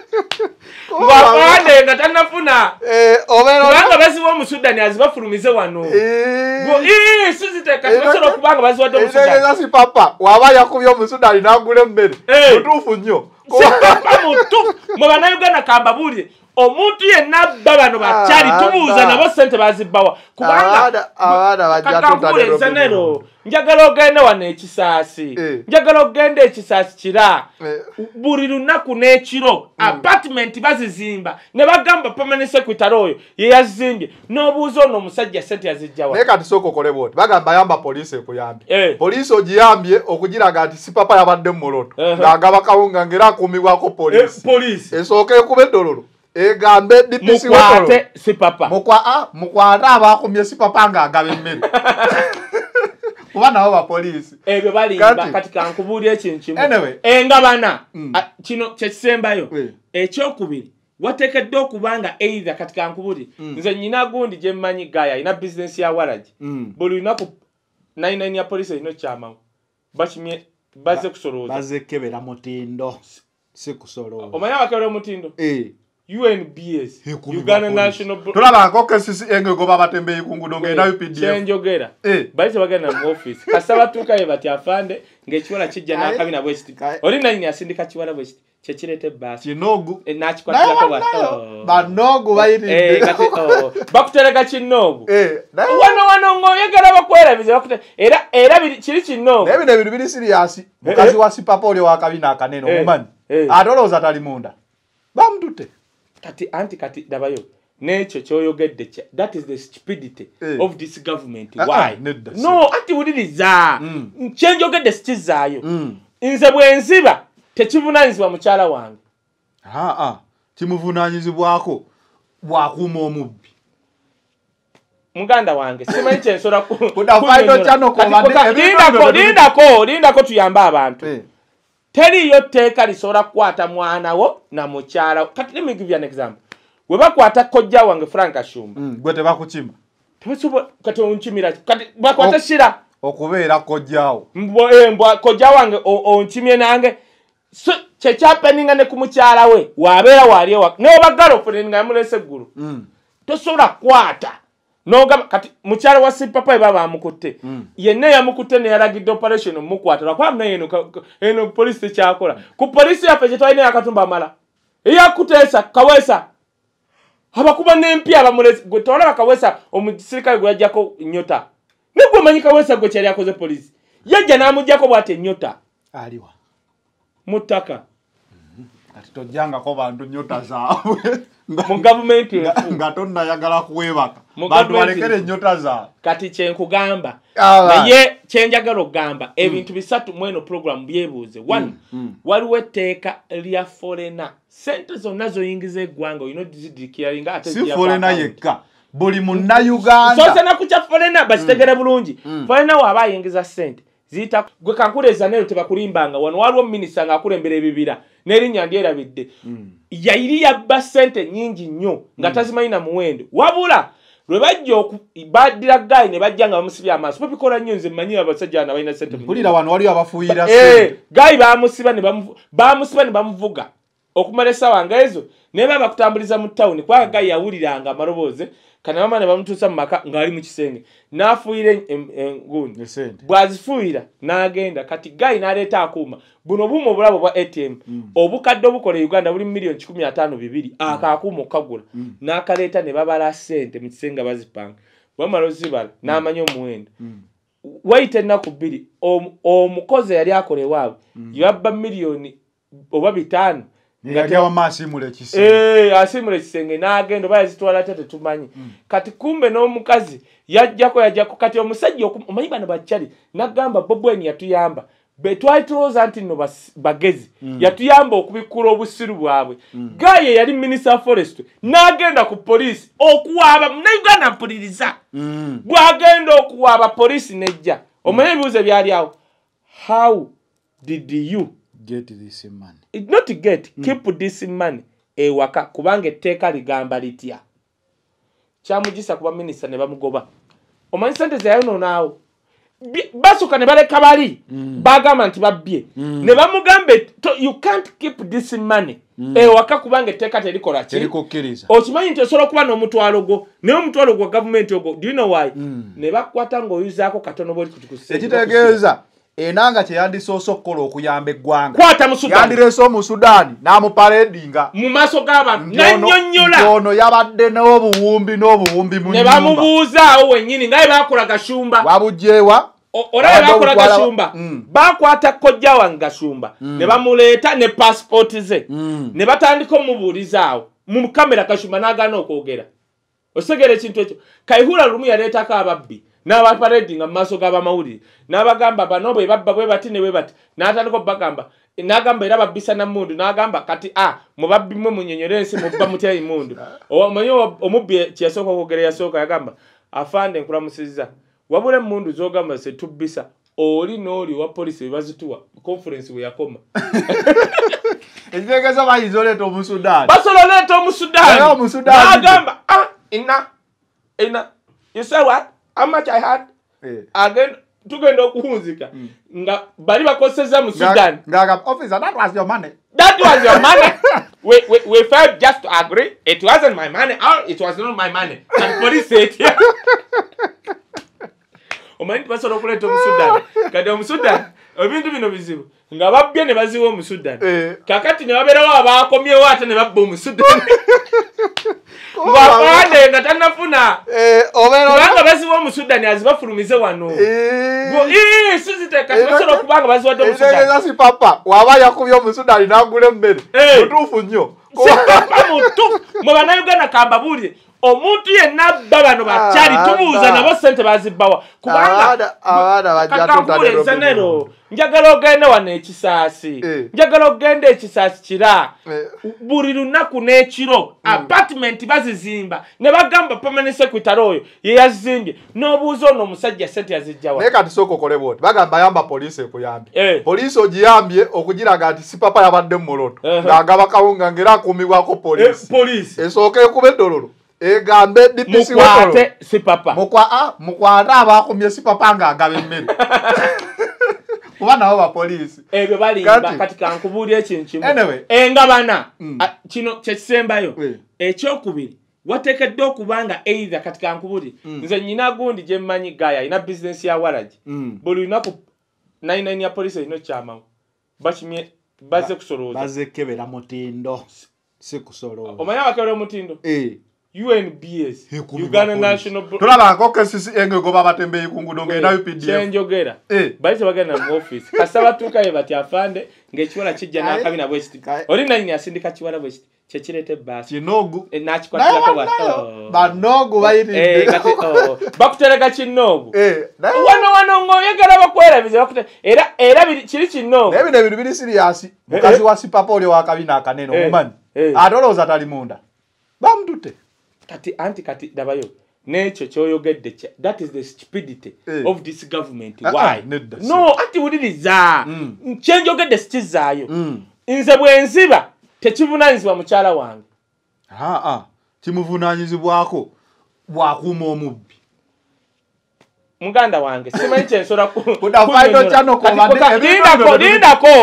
[laughs] ng'afande nga tannafuna. Eh, kubanga baziwa omusudani azibafulumize wano. Eh. Go- ii, siziteeka tibasobola okubanga baziwadde omusudani ekitegeeza si papa waba yakubye omusudaani n'agula emmere. Eh. mutuufu nnyo. Sipapa [laughs] mutu mwe bannayuganda kambabuulire omuntu yenna abba bano bakyali Ah, tubuuza nabo sente bazibbawa. Bajja kakankuule tutanero ensanero njagala ogende wano ekisaasi. Eh. njagala ogende ekisaasi kira. Eh. buli lunaku n'ekiro apartment bazizimba. Ne bagamba permanent secretary oyo ye yazizimbye. N'obuuza ono omusajja sente yazijjawa naye kati sooka okole bwoti. Bagamba yamba poliisi ekuyambye. Eh. poliisi ogiyambye okugiraga nti si papa yabadde muloto Uh-huh. ng'agaba kawunga ngaera akuumibwako poliisi. esooka ekuba eddololo egambe dpc w'eddololo mukwate si papa. Mukwa- ah, mukwate abakumye si papa ng'agaba emmere [laughs] kuba nabo bapoliisi ebyo balimba Kati- kati kankubuulira ekintu kimu. Anyway. engabana Mm. ah, kino kyekisembayo Eh. ekyokubiri wateekeddwa okuba nga eitha kati kankubuulire. Nze nyina gundi gye mmanyi gaya alina bizinesi ya waragi. Mm. buli lunaku nainaini ya polisi erina okyamawo. Bakimye bazze kusolooza. bazekebera mutindo. Si kusolooza. Omanyi abakebera omutindo Eh. Unbs uganda national tulabangako kesisi engegoba batembeyi ku ngudo ng'enda updf kyenjogera Eh. bali tebagenda mu office. Kasa batuukayo bati afande ng'ekiwala kijja Aye. n'akabina bwekiti oli nanyini asindika kiwala bwekiti kyekireeta ebbaasi. Kinogu. Eh, naye nakikwatirako bwa- wanayo. Oh. banogu Eh, bayitidde. Kati, oh, bakutereka kinoogu Eh, wano wano ng'oyagala bakwerabiza bakute era era kiri kinoogu naye bino ebintu biri siriyasi mukazi wa sipapa oli wakabina akanene Eh, omumanyi? eh. ate olowooza tali munda. Bamututte kati anti kati dabayo n'ekyo kyoyogedde that is the stupidity Eh. of this government. Ah, ah, why? nedda, no anti wuliriza. Mm. kyenjogedde sikizaayo. Mm. nze bwe nziba tekivunanyizibwa mukyala wange. Aa kimuvunaanyizibwako bwakuuma omubbi. Muganda wange simanyi ebintu [laughs] lindako lindako lindako tuyambe abantu Teriyo tteeka lisobola kukwata mwana wo na mukyala wo. Kati let me give you an example. We bakwata kojja wange frank ashumba mm, gwe tebakukima. Kati onkimira kati bakwata shira. okubeera kojjaawo mbwa eh, mbwa kojja wange onkimye nange. So kyekyapeninga ne ku mukyala we wabeera waali ewa newabagala ofuneninga yamulesa eggulu. Mm. tosobola kukwata nogamba kati mukyala wa sipapa eba bamukutte Mm. yenna yamukutte neyalagidde operation eno ka- ka- eno polisi tekyakola? Ku polisi yaffe kyetwalina yakatumba amala. Eyakuteesa kaweesa abakuba n'empya abamulesi gwe tolaba kaweesa omusirikale gwe yajjako nyota negwe omanyi kaweesa gwe kyali akoze polisi yajja n'amugjako bwati enyota aliwa. Mu ttaka kati tojjangako bantu nyota zaabwe. Mu gavumenti Nga- tonnayagala kuwebaka bantu balekere enyota zaabwe. Kati kyenkugamba naye kyenjagala okugamba ebintu bisatu mu eno puroguramu byebuuze. One mm. waliwo etteeka lya forena sente zonna zoyingiza eggwanga olina odizidikiringa ate si account. yekka. Buli munnayuganda. Sosena ku kya forena bakitegere bulungi. Forena waaba ayingiza sente ziyita gwe kankuleeza nero tebakulimbanga wano waliwo minisita ng'akulembera ebibira n'erinnya ndyerabidde yayiri yabba sente nyingi nnyo nga tazimanyi na muwendo. Wabula lwe bajja baddira gayi ne bajja nga bamusibye amaaso babikola nnyo nze mmanyi abasajja bano balina sente mpulira wano waliwo abafuuyira Eh, gayi bamusiba bamusiba ne bamuvuga. Okumala essaawa nga ezo naye baba bakutambuliza mu tawuni kubanga gayi yawuliranga amaloboozi kanabama ne bamutuusa mu maka ng'ali mu kisenge n'afuuyira en- en- enguuni esente. Bw'azifuuyira n'agenda. Kati gayi n'aleeta akuuma. Buno buuma obulabo bwa atm obukadde obukola e uganda buli miliyoni kikumi ataano bibiri. Ako akuuma okukagula n'akaleeta ne babala sente mu kisenge nga bazipanga bwamala ozibala n'amanya omuwendo. Wayita ennaku bbiri. Omu- omukozi eyali akola ewaabwe yabba miliyoni oba bitaano neyalya wamaasiimula ekisi Eh, asimula ekisenge n'agenda oba yazitwala atya tetumanyi kati kumbe n'omukazi yajjako yajjako kati omusajja omanyi bano bakyali nagamba bobweni yatuyamba be twali tulowooza nti nno bas- bagezi yatuyamba okubikkula obusiru bwabwe. Gaye yali minisita forest n'agenda ku poliisi okuwaaba munauganda mpuliriza. Bw'agenda okuwaaba poliisi nejja. Omanyi ebibuuzo ebyali awo? How did you get this money. It not get keep this money. Ewaka kubanga etteeka ligamba litya? Kyamugisa kuba minisita ne bamugoba. Omanyi sente zeyayonoonaawo Bi- basooka ne baleka bali. Bagamba nti babbye. Ne bamugamba "To- you can't keep this money. Ewaka kubanga etteeka terikola ki? Okimanyi nti osobola okuba n'omutwalo gwo naye omutwalo gwa gavumenti ogwo do you know why? Ne bakukwata ng'oyuzaako katono bwoli ekitegeeza enanga kyeyandisoose okukola okuyamba eggwanga. Kwata mu sudan. Yandireese omusudaani n'amuparedinga mu maaso g'abantu nannyonnyola ono yabadde n'obuwumbi n'obuwumbi mu ne bamubuuzaawo wennyini nga bwe bakola gashumba. Wabugyewa O- olaba bakola gashumba? Mm. bakwata kojja wange gashumba. Ne bamuleeta ne pasipooti ze. Mm. ne batandika omubuulizaawo. Mu kamera gashumba n'agaana okwogera. Osegera ekintu ekyo. Kaihura lumu yaleetako ababbi n'abaparedinga mu maaso g'abamawulire n'abagamba bano bwe babba bwe bati ne bwe bati n'atandika obbagamba n'agamba era babbisa namundu n'agamba kati a mubabbi mwe munyonyole ensi mubba mutya imundu [laughs] omanyi omubbi kyeyasooka okwogera yasooka yagamba afande nkulamusizza. Wabula emundu zogamba zetubbisa oli n'oli owa polisi bebazituwa conference bwe yakoma. [laughs] Ekitegeeza bayinza oleeta omusudaani basobola oleeta omusudaani n'agamba ah ina ina you say what how much i had? Eh. agenda tugenda okuhunzika. Nga bali bakoseza mu sudan. that was your money. [laughs] We, we, we felt just to agree it wasn't my money. Or it was not my money. And police said [laughs] omanyi nti basobola okuleeta omusudan kati omusudan ebintu bino bizibu. Nga babbye ne baziwa omusudan Eh. kakati ne babeerawo abakomyewo ate ne babba omusudan [laughs] ng'afande nga tannafuna. Eh, kubanga baziwa omusudani azibafulumize wano. Eh. Siziteeka tibasobola okubanga baziwadde omusudani ekitegeeza si papa waba yakubye omusudaani n'agula emmere. Eh. mutuufu nnyo. Sipapa mutu mwe bannayuganda kambabuulire omuntu yenna abba bano bakyali Ah, tubuuza nabo sente bazibbawa tutandika nero njagala ogende wano ekisaasi. Eh. njagala ogende ekisaasi kira. Eh. buli lunaku n'ekiro apartment bazizimba. Ne bagamba permanent secretary oyo yeyazizimbye n'obuuza ono omusajja sente yazijjawa naye kati sooka okole bwoti. Bagamba yamba poliisi ekuyambye. Eh. poliisi ogiyambye okugiraga nti si papa yabadde mumuloto Eh. ng'agaba kawunga ng'era akuumibwako poliisi. Esooka ekuba eddololo egambe dpc w'eddololo mukwate si papa. Mukwa- ah, mukwate abakumye si papa ng'agaba emmere [laughs] kuba nabo bapoliisi ebyo balimba Kati- kankubuulya ekintu kimu. Anyway. engabana Mm. ah, kino kyekisembayo Eh. ekyokubiri wateekeddwa okuba nga eitha kati kankubulire nze nyina gundi gye mmanyi gaya alina bizinesi ya waragi. Mm. buli lunaku 99 ya polisi erina okyamawo. Bakimye bazze kusolooza. bazekebera mutindo. Si kusolooza omanyi abakebera omutindo? Eh. Unbs uganda poliisi. national Bro- tulabangako kesisi engegoba batembeeyi ku ngudo ng'enda updf kyenjogera. Eh. bali tebagenda mu office. [laughs] Kasita batuukayo bati afande ng'ekiwala kijja n'akabina bwekiti kaye- oli nanyini asindika kiwala bwekiti kyekireeta ebbaasi. Eh, n'akikwatirako bannayo banogu bayitidde. [laughs] Bakutereka kinoogu. Eh, naye wano wano ng'oyagala bakwerabize bakute era era kiri kinoogu. Naye bino ebintu biri siriyasi mukazi wa sipapa oli owakabina akanene Eh, omumanyi? eh. ate olowooza tali munda. Bamututte kati anti kati dabayo n'ekyo kyoyogedde that is the stupidity Eh. of this government. Ah, why? ah, nedda, no anti wuliriza. Mm. kyenjogedde sikizaayo. Mm. nze bwe nziba tekivunanyizibwa mukyala wange. Aa kimuvunaanyizibwako bwakuuma omubbi. Muganda wange simanyi ebintu [laughs]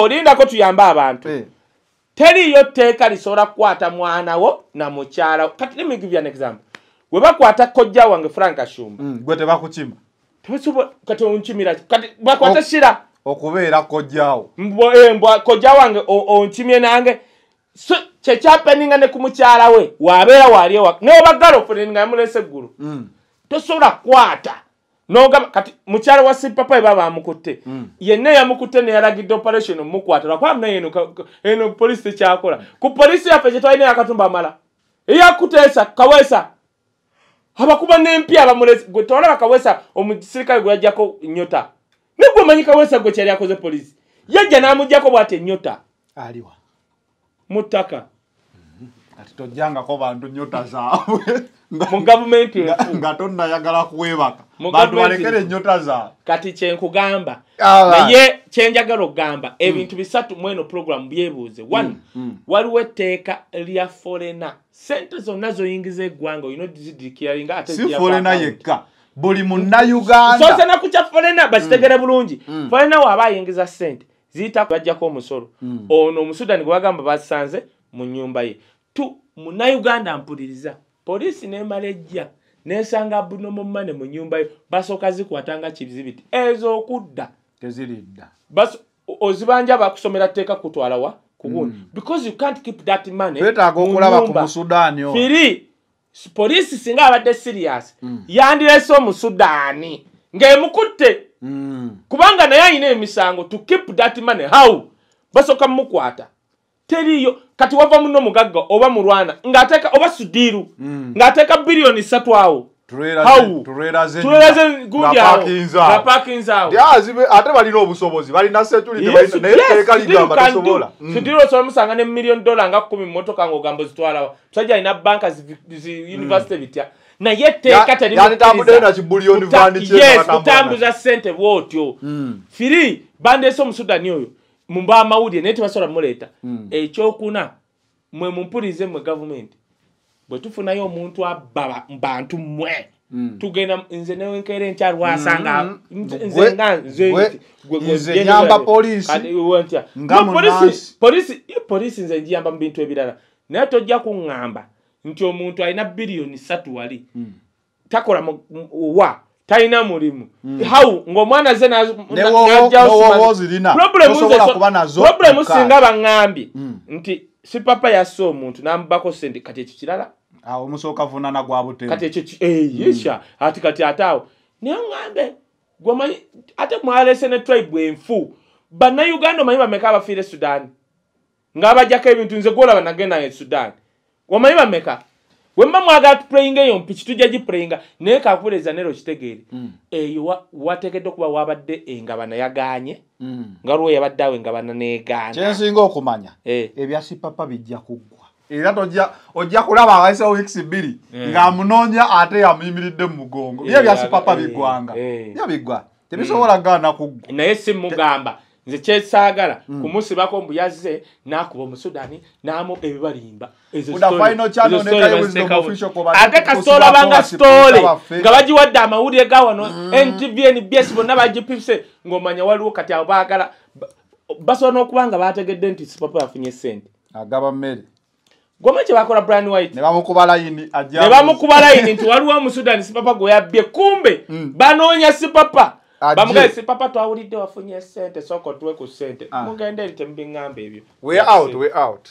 lindako tuyambe abantu Teriyo tteeka lisobola kukwata mwana wo na mukyala wo. Kati let me give you an example. We bakwata kojja wange frank ashumba mm, gwe tebakukima. Kati onkimira ki? kati bakwata shira. okubeera kojjaawo Mbwo- eh, mbwa kojja wange onkimye nange. So kyekyapeninga ne ku mukyala we wabeera waali ewa neoba galofrend nga yamulese eggulu. Mm. tosobola kukwata nogamba kati mukyalo wa sipapa eba bamukutte. Mm. yenna yamukutte neyalagidde operation omukwata lwakwamuna eno eno polisi tekyakola ku polisi yaffe kyetwalinayo akatumba amala eyakuteesa kaweesa abakuba n'empya abamulesi gwe tolaba kaweesa omusirikale gwe yajjako nyota negwe omanyi kaweesa gwe kyali akoze polisi yajja n'amugjako bwati enyota aliwa. Mu ttaka kati tojjangako bantu nyota zaabwe. Mu gavumenti Nga- tonnayagala kuwebaka bantu balekere enyota zaabwe. Kati kyenkugamba naye kyenjagala okugamba ebintu bisatu mu eno puroguramu byebuuze. One mm. waliwo etteeka lya forena sente zonna zoyingiza eggwanga olina ozidikiralinga ate si account. yekka. Buli munnayuganda. Sosena ku kya forena bakitegere bulungi. Forena waaba ayingiza sente ziyita bajjako omusolo. Ono omusudani gwe bagamba basanze mu nyumba ye tu munnayuganda mpuliriza. Poliisi nemala ejja nesanga abinomo mane mu nyumba ye basooka zikwatanga kibizibiti. Ez'okudda teziridda. Bas- o- ozibanja bakusomera tteeka kutwalawa kugundi because you can't keep that money twetaaga mu okulaba ku musudaani oyo firi poliisi singa abadde serious yandirese omusudaani ng'emukutte. Mm. kubanga naye alina emisango to keep that money. How? Basooka mumukwata teriyo kati wava muno omugagga oba mulwana ng'ateeka oba sudiiru ng'ateeka biliyoni ssatu awo. Ate balina obusobozi balina security balina- naye teeka ligamba tosobola. Mm. osobola musanga ne miliyoni dola nga kumi mumotoka ngaogamba ozitwalawa musajja alina banka zi university bitya. Naye etteeka Ya- yanditambuddeyo na kibuliyoni vani kye yes batambula kutambuza sente bwotyo. Mm. firi bandeese omusudani oyo mumba amawulire naye tebasobola muleeta Mm. ekyokuna mwe mumpulirize mwe gavumenti bwe tufunayo omuntu abba bantu mmwe Mm. tugenda nze newenkeera enkyalwasanga Mm. nze Gwe- nga nze poliisi. Nga polisi ye, polisi nze ngiyamba mu bintu ebirala. Naye tojja kuŋŋamba nti omuntu alina biliyoni ssatu wali. Takola wa talina mulimu. How? Ng'omwana ze na- Ne na- wowo- n'ajjawo ne wowo simanyi- ozirina, Problem tosobola nze so- kuba nazo problem mu singa baŋŋambye. Mm. nti si papa yasse omuntu n'amubako sente kati ekyo kirala. Awo omusooka vunana gwa butemu kati ekyo eh, yesha ati kati ate awo. Naye ŋŋambe gwomanyi ate mwalese ne tribe enfu. Bannayuganda omanyi bameka abafiire sudaani ng'abajjako ebintu nze gwolaba nagenda e sudaani omanyi bameka wemba mwagala tupureyinga eyo mpiki tujja gipureyinga naye kakubuleeza nero kitegeere. Eyo wa- wateekeddwa okuba wabadde engabana yagaanye nga lwo yabadde awo engabana negaana kyensinga okumanya Eh. ebya sipapa bijja kuggwa. Era ojja kulaba awaisa wiiki bbiri ng'amunoonya ate yamuyimiridde mu mugongo. Bye Eh, ebya sipapa eh, biggwanga eh. byo biggwa tebisobola gaana kuggwa. Naye simugamba nze kyesaagala kumusibako mbu yazze n'akuba omusudaani n'amu ebibalimba ate kukusibako kasoola banga basipuliza story. Baffe. nga bagiwadde amawulire ga wano ntv nbs bonna bagipise. Ng'omanya waliwo kati abo baagala ba- basobola n'okuba nga bategedde nti sipapa yafunye sente agaba mmere. Gwomanyi kye bakola brian white? Ne bamukuba layini nti waliwo omusudaani sipapa gwe yabbye. Kumbe banoonya sipapa Ajje. bamugaye sipapa twawulidde wafunye sente sooka otuwe ku sente Ah. mugende eri temubiŋŋamba ebyo we out we out